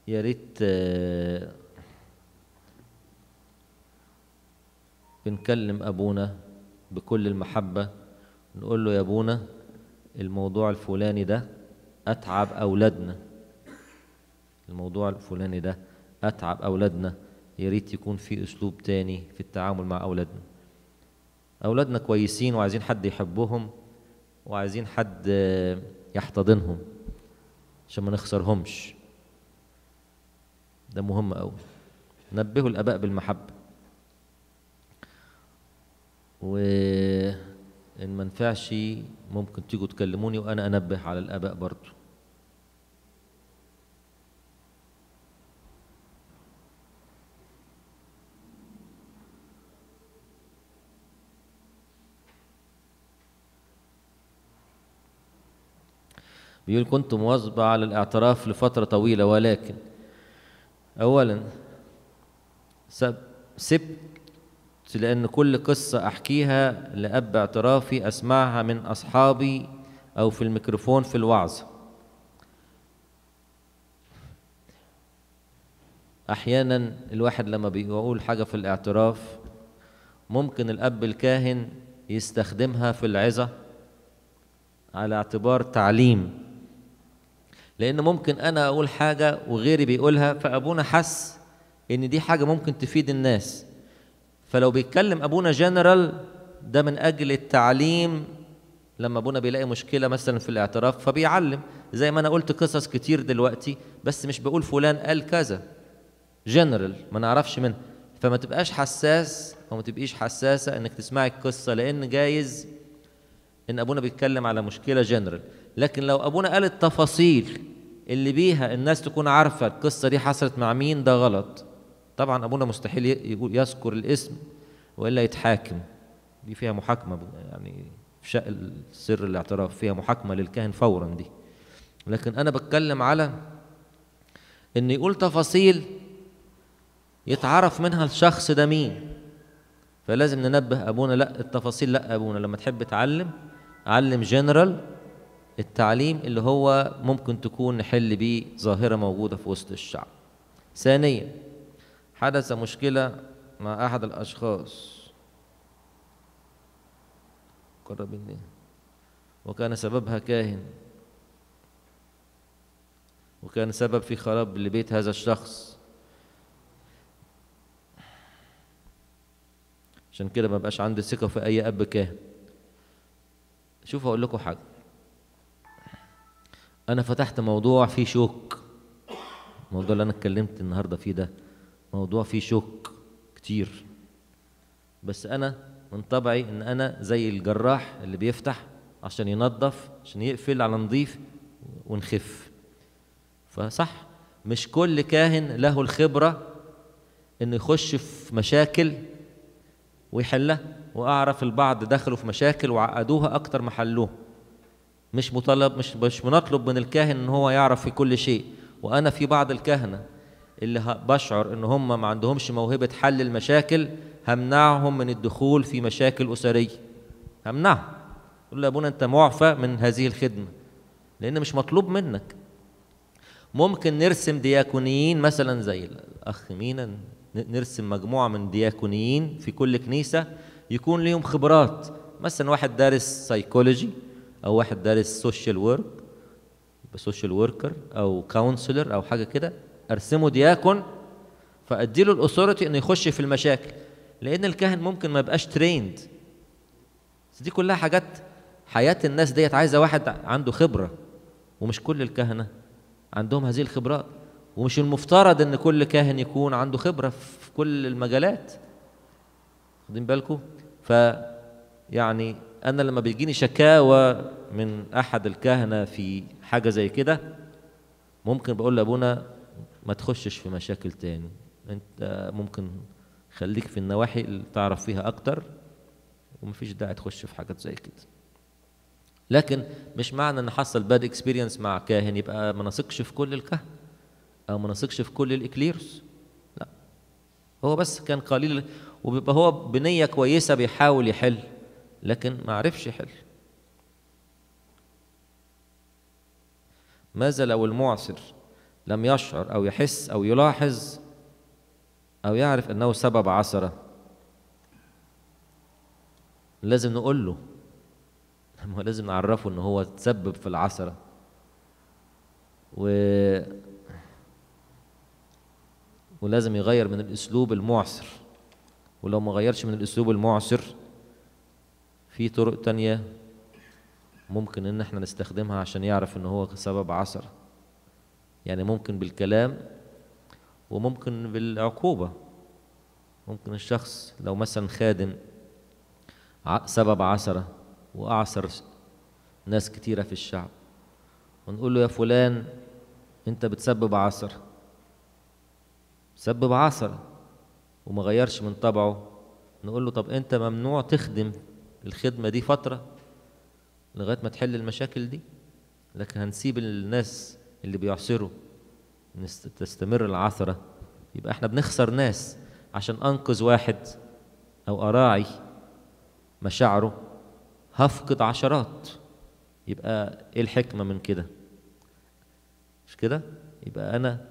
يا ريت آه، بنكلم أبونا بكل المحبة نقول له يا أبونا الموضوع الفلاني ده أتعب أولادنا. الموضوع الفلاني ده أتعب أولادنا يا ريت يكون في أسلوب تاني في التعامل مع أولادنا. أولادنا كويسين وعايزين حد يحبهم وعايزين حد يحتضنهم عشان ما نخسرهمش. ده مهم أوي. نبهوا الآباء بالمحبة. وإن ما نفعش ممكن تيجوا تكلموني وأنا أنبه على الآباء برضو. بيقول كنت مواظبة على الاعتراف لفترة طويلة ولكن أولا سب- سبت لأن كل قصة أحكيها لأب اعترافي أسمعها من أصحابي أو في الميكروفون في الوعظ. أحيانا الواحد لما بيقول حاجة في الاعتراف ممكن الأب الكاهن يستخدمها في العظة على اعتبار تعليم. لأن ممكن أنا أقول حاجة وغيري بيقولها فأبونا حس إن دي حاجة ممكن تفيد الناس. فلو بيتكلم أبونا جنرال ده من أجل التعليم. لما أبونا بيلاقي مشكلة مثلا في الاعتراف فبيعلم. زي ما أنا قلت قصص كتير دلوقتي بس مش بقول فلان قال كذا. جنرال ما نعرفش منها فما تبقاش حساس أو ما تبقيش حساسة إنك تسمعي القصة لأن جايز إن أبونا بيتكلم على مشكلة جنرال لكن لو أبونا قال التفاصيل اللي بيها الناس تكون عارفة القصة دي حصلت مع مين ده غلط. طبعا أبونا مستحيل يقول يذكر الاسم وإلا يتحاكم. دي فيها محاكمة يعني في شأن سر الاعتراف فيها محاكمة للكاهن فورا دي. لكن أنا بتكلم على إن يقول تفاصيل يتعرف منها الشخص ده مين. فلازم ننبه أبونا لأ التفاصيل لأ أبونا. لما تحب تعلم علم جنرال التعليم اللي هو ممكن تكون نحل بيه ظاهرة موجودة في وسط الشعب. ثانيا حدث مشكلة مع أحد الأشخاص. قرب وكان سببها كاهن. وكان سبب في خراب لبيت هذا الشخص. عشان كده ما بقاش عندي ثقة في أي أب كاهن. شوف أقول لكم حاجة. أنا فتحت موضوع فيه شوك الموضوع اللي أنا اتكلمت النهاردة فيه ده. موضوع فيه شوك كتير. بس أنا من طبعي إن أنا زي الجراح اللي بيفتح عشان ينظف عشان يقفل على نظيف ونخف. فصح مش كل كاهن له الخبرة إنه يخش في مشاكل ويحلها. وأعرف البعض دخلوا في مشاكل وعقدوها أكتر ما حلوها مش مطالب مش مش بنطلب من الكاهن إن هو يعرف في كل شيء. وأنا في بعض الكهنة اللي بشعر إن هم ما عندهمش موهبة حل المشاكل همنعهم من الدخول في مشاكل أسرية. همنعهم. يا أبونا أنت معفى من هذه الخدمة. لأن مش مطلوب منك. ممكن نرسم deacon يين مثلا زي الأخ مينا نرسم مجموعة من deacon يين في كل كنيسة يكون ليهم خبرات. مثلا واحد دارس سايكولوجي أو واحد دارس social work social worker أو counselor أو حاجة كده أرسمه deacon فأديله ال authority إنه يخش في المشاكل. لأن الكاهن ممكن ما يبقاش trained دي كلها حاجات حياة الناس ديت عايزة واحد عنده خبرة. ومش كل الكهنه عندهم هذه الخبرات ومش المفترض إن كل كاهن يكون عنده خبرة في كل المجالات. واخدين بالكم؟ ف يعني أنا لما بيجيني شكاوى من أحد الكهنة في حاجة زي كده ممكن بقول لأبونا ما تخشش في مشاكل تاني. أنت ممكن خليك في النواحي اللي تعرف فيها أكتر ومفيش داعي تخش في حاجات زي كده. لكن مش معنى إن حصل bad experience مع كاهن يبقى ما نثقش في كل الكهنة أو ما نثقش في كل الاكليروس لا. هو بس كان قليل وبيبقى هو بنية كويسة بيحاول يحل. لكن ما عرفش يحل. ماذا لو المعثر لم يشعر أو يحس أو يلاحظ أو يعرف أنه سبب عثره لازم نقول له. هو لازم نعرفه إن هو تسبب في العثره و ولازم يغير من الأسلوب المعسر. ولو ما غيرش من الأسلوب المعسر في طرق تانية ممكن إن إحنا نستخدمها عشان يعرف إن هو سبب عثر. يعني ممكن بالكلام وممكن بالعقوبة. ممكن الشخص لو مثلا خادم سبب عثرة وأعثر ناس كتيرة في الشعب. ونقول له يا فلان أنت بتسبب عثر. سبب عثرة وما غيرش من طبعه. نقول له طب أنت ممنوع تخدم الخدمة دي فترة لغاية ما تحل المشاكل دي؟ لكن هنسيب الناس اللي بيعصروا تستمر العثرة. يبقى إحنا بنخسر ناس عشان أنقذ واحد أو أراعي مشاعره. هفقد عشرات. يبقى إيه الحكمة من كده؟ مش كده؟ يبقى أنا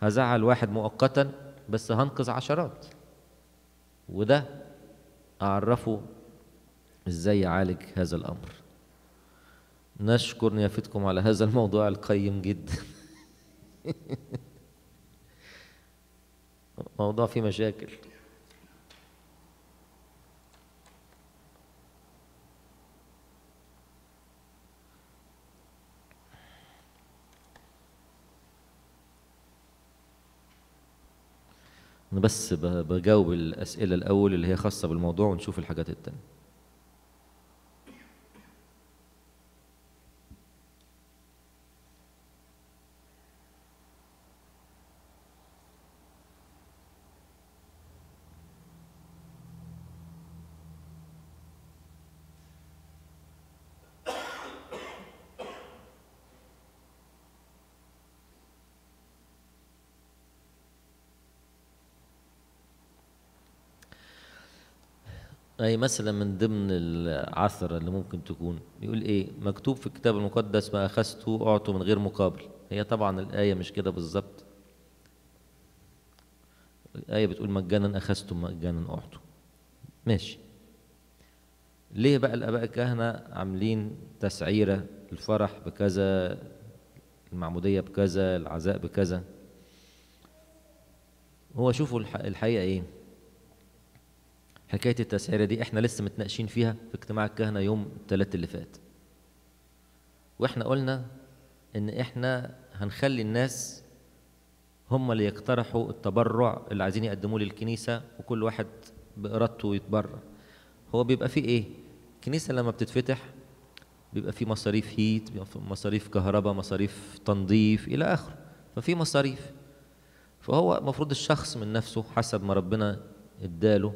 هزعل واحد مؤقتا بس هنقذ عشرات. وده أعرفه إزاي يعالج هذا الأمر؟ نشكر نيافتكم على هذا الموضوع القيم جدا. موضوع فيه مشاكل. أنا بس بجاوب الأسئلة الأول اللي هي خاصة بالموضوع ونشوف الحاجات التانية. أي مثلا من ضمن العثرة اللي ممكن تكون. يقول إيه؟ مكتوب في الكتاب المقدس ما أخذته أعطوا من غير مقابل. هي طبعا الآية مش كده بالظبط. الآية بتقول مجانا أخذتم مجانا أعطوا. ماشي. ليه بقى الآباء الكهنة عاملين تسعيرة الفرح بكذا المعمودية بكذا العزاء بكذا؟ هو شوفوا الحقيقة إيه؟ حكاية التسعيرة دي إحنا لسه متناقشين فيها في اجتماع الكهنة يوم الثلاث اللي فات. وإحنا قلنا إن إحنا هنخلي الناس هم اللي يقترحوا التبرع اللي عايزين يقدموه للكنيسة وكل واحد بإرادته يتبرع. هو بيبقى فيه إيه؟ الكنيسة لما بتتفتح بيبقى فيه مصاريف هيت بيبقى فيه مصاريف كهرباء مصاريف تنظيف إلى آخره. ففي مصاريف. فهو المفروض الشخص من نفسه حسب ما ربنا اداله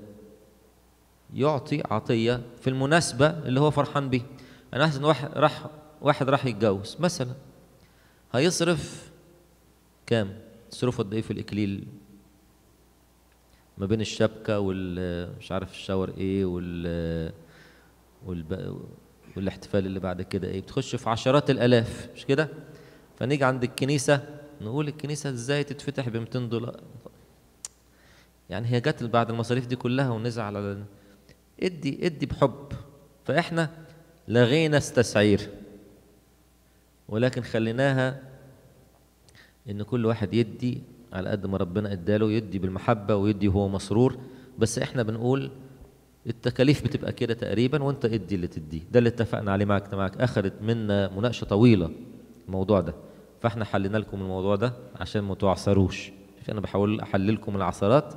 يعطي عطية في المناسبة اللي هو فرحان بيه أنا أحسن واحد راح واحد راح يتجوز مثلا هيصرف كام؟ تصرفه قد إيه في الإكليل؟ ما بين الشبكة وال مش عارف الشاور إيه وال والب... والاحتفال اللي بعد كده إيه؟ بتخش في عشرات الآلاف مش كده؟ فنيجي عند الكنيسة نقول الكنيسة إزاي تتفتح ب 200 دولار؟ يعني هي جت بعد المصاريف دي كلها ونزعل على ادي ادي بحب. فإحنا لغينا التسعير ولكن خليناها إن كل واحد يدي على قد ما ربنا اداله يدي بالمحبة ويدي وهو مسرور. بس إحنا بنقول التكاليف بتبقى كده تقريبا وأنت ادي اللي تديه. ده اللي اتفقنا عليه مع اجتماعك أخذت منا مناقشة طويلة الموضوع ده. فإحنا حلينا لكم الموضوع ده عشان ما تعصروش. أنا بحاول أحللكم العثرات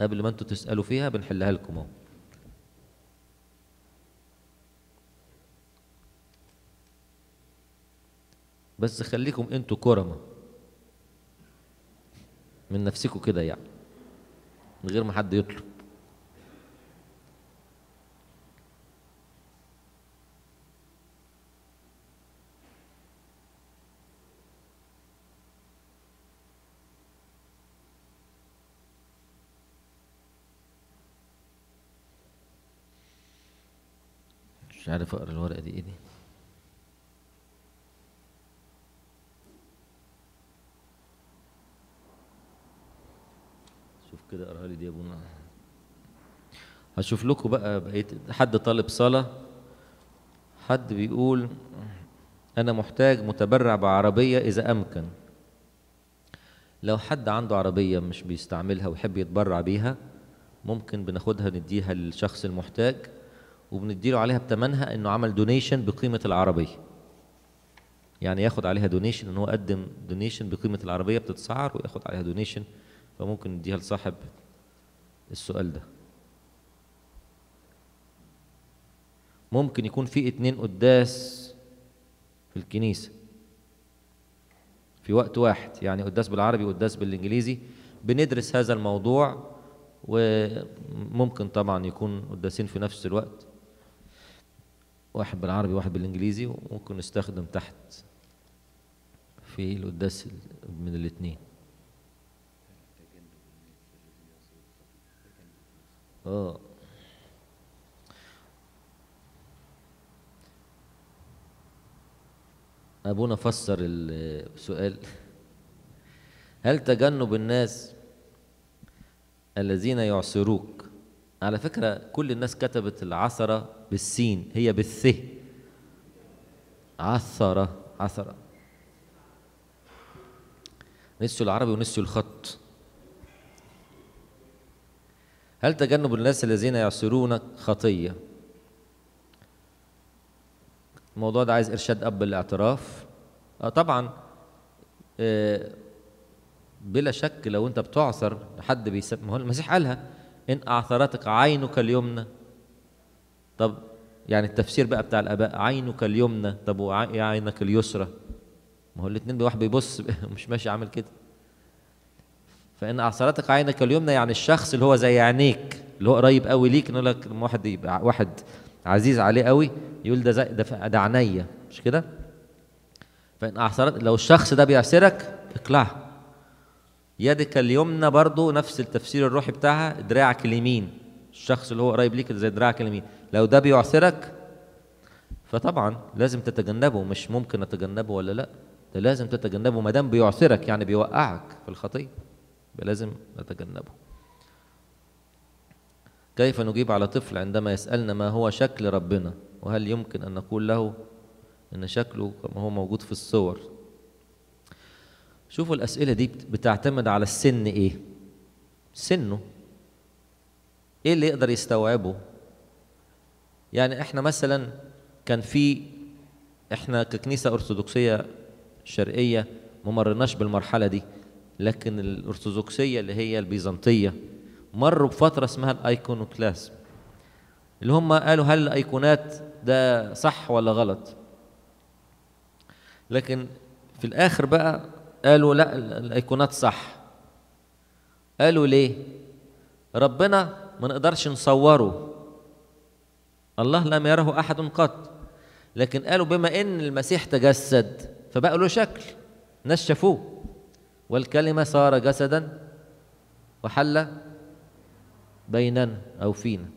قبل ما أنتوا تسألوا فيها بنحلها لكم أهو. بس خليكم أنتوا كرمة. من نفسكم كده يعني. من غير ما حد يطلب. مش عارف أقرأ الورقة دي إيه دي شوف كده اقراها لي دي يا ابونا هشوف لكم بقى بقيت حد طالب صلاة حد بيقول أنا محتاج متبرع بعربية إذا أمكن. لو حد عنده عربية مش بيستعملها ويحب يتبرع بيها ممكن بناخدها نديها للشخص المحتاج وبنديله عليها بتمنها إنه عمل donation بقيمة العربية. يعني ياخد عليها donation إن هو قدم donation بقيمة العربية بتتسعر وياخد عليها donation فممكن نديها لصاحب السؤال ده. ممكن يكون في اتنين قداس في الكنيسة. في وقت واحد يعني قداس بالعربي وقداس بالإنجليزي بندرس هذا الموضوع وممكن طبعا يكون قداسين في نفس الوقت. واحد بالعربي واحد بالإنجليزي وممكن نستخدم تحت في القداس من الاثنين آه. أبونا فسر السؤال. هل تجنب الناس الذين يعصروك؟ على فكرة كل الناس كتبت العثرة بالسين هي بالث. عثرة عثرة. نسيوا العربي ونسيوا الخط. هل تجنب الناس الذين يعصرونك خطية؟ الموضوع ده عايز إرشاد أب الاعتراف آه طبعا آه بلا شك لو أنت بتعصر حد بيسب ما هو المسيح قالها إن أعثرتك عينك اليمنى. طب يعني التفسير بقى بتاع الآباء عينك اليمنى طب وعينك اليسرى. ما هو الاثنين واحد بيبص مش ماشي عامل كده. فإن أعثرتك عينك اليمنى يعني الشخص اللي هو زي عينيك اللي هو قريب قوي ليك نقول لك لما واحد يبقى واحد عزيز عليه قوي يقول ده ده ده عينيا. مش كده؟ فإن أعثرت لو الشخص ده بيعسرك اقلعه. يدك اليمنى برضو نفس التفسير الروحي بتاعها دراعك اليمين. الشخص اللي هو قريب ليك زي دراعك اليمين. لو ده بيعثرك فطبعا لازم تتجنبه. مش ممكن أتجنبه ولا لأ؟ ده لازم تتجنبه ما دام بيعثرك يعني بيوقعك في الخطيه يبقى لازم نتجنبه. كيف نجيب على طفل عندما يسألنا ما هو شكل ربنا؟ وهل يمكن أن نقول له أن شكله كما هو موجود في الصور؟ شوفوا الأسئلة دي بتعتمد على السن إيه؟ سنه. إيه اللي يقدر يستوعبه؟ يعني إحنا مثلا كان في إحنا ككنيسة أرثوذكسية شرقية ما مرناش بالمرحلة دي. لكن الأرثوذكسية اللي هي البيزنطية مروا بفترة اسمها الأيكونوكلاسم اللي هم قالوا هل الأيقونات ده صح ولا غلط؟ لكن في الآخر بقى قالوا لا الأيقونات صح. قالوا ليه؟ ربنا ما نقدرش نصوره. الله لم يره أحد قط. لكن قالوا بما إن المسيح تجسد فبقى له شكل ناس شافوه. والكلمة صار جسدا وحل بيننا أو فينا.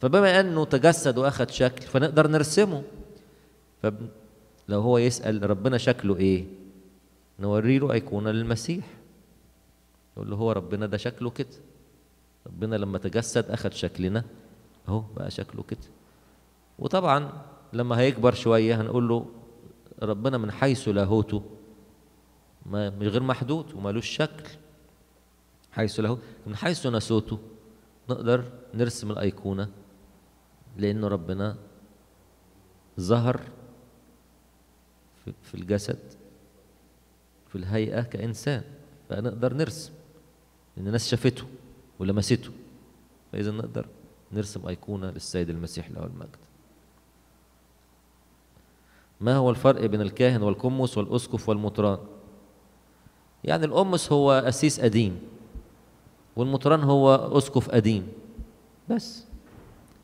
فبما أنه تجسد وأخذ شكل فنقدر نرسمه. فلو هو يسأل ربنا شكله إيه؟ نوري له أيقونة للمسيح. يقول له هو ربنا ده شكله كده. ربنا لما تجسد أخذ شكلنا أهو بقى شكله كده. وطبعا لما هيكبر شوية هنقول له ربنا من حيث لاهوته غير محدود ومالوش شكل. حيث له من حيث نسوته نقدر نرسم الأيقونة لأنه ربنا ظهر في- الجسد في الهيئة كإنسان فنقدر نرسم إن الناس شافته ولمسته. فإذا نقدر نرسم أيقونة للسيد المسيح له المجد. ما هو الفرق بين الكاهن والقمص والأسقف والمطران؟ يعني القمص هو أسيس قديم والمطران هو أسقف قديم بس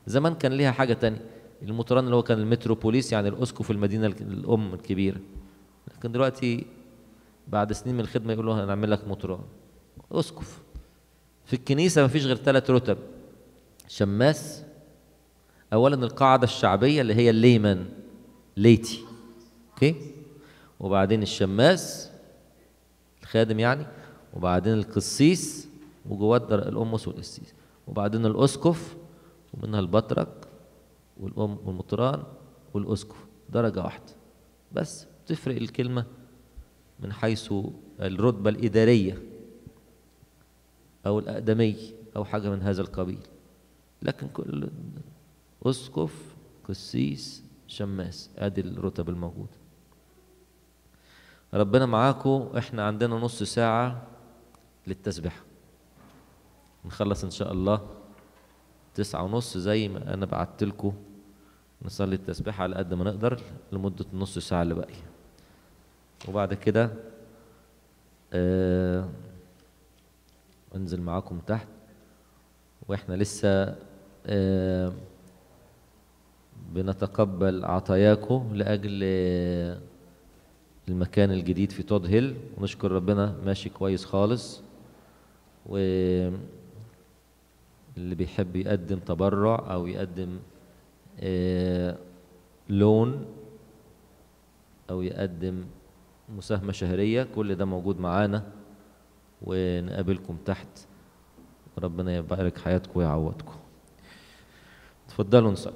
زمان كان ليها حاجة تانية. المطران اللي هو كان المتروبوليس يعني الأسقف المدينة الأم الكبيرة. لكن دلوقتي بعد سنين من الخدمة يقولوا هنعمل لك مطران. أسقف. في الكنيسة مفيش غير ثلاث رتب. شماس أولا القاعدة الشعبية اللي هي ال laymen laity. okay؟ وبعدين الشماس الخادم يعني وبعدين القسيس وجواه القمص والقسيس. وبعدين الأسقف ومنها البطرك والا والمطران والأسقف. درجة واحدة. بس تفرق الكلمة من حيث الرتبة الإدارية أو الأقدمية أو حاجة من هذا القبيل. لكن كل أسقف قسيس شماس. أدي الرتب الموجودة. ربنا معاكم إحنا عندنا نص ساعة للتسبيحة نخلص إن شاء الله تسعة ونص زي ما أنا بعت لكم نصلي التسبيحة على قد ما نقدر لمدة النص ساعة اللي باقية وبعد كده آه انزل معاكم تحت. وإحنا لسه آه بنتقبل عطاياكم لأجل آه، المكان الجديد في تود هيل ونشكر ربنا ماشي كويس خالص. واللي بيحب يقدم تبرع أو يقدم آه، لون أو يقدم مساهمة شهرية كل ده موجود معانا. ونقابلكم تحت. ربنا يبارك حياتكم ويعوضكم. تفضلوا نصلي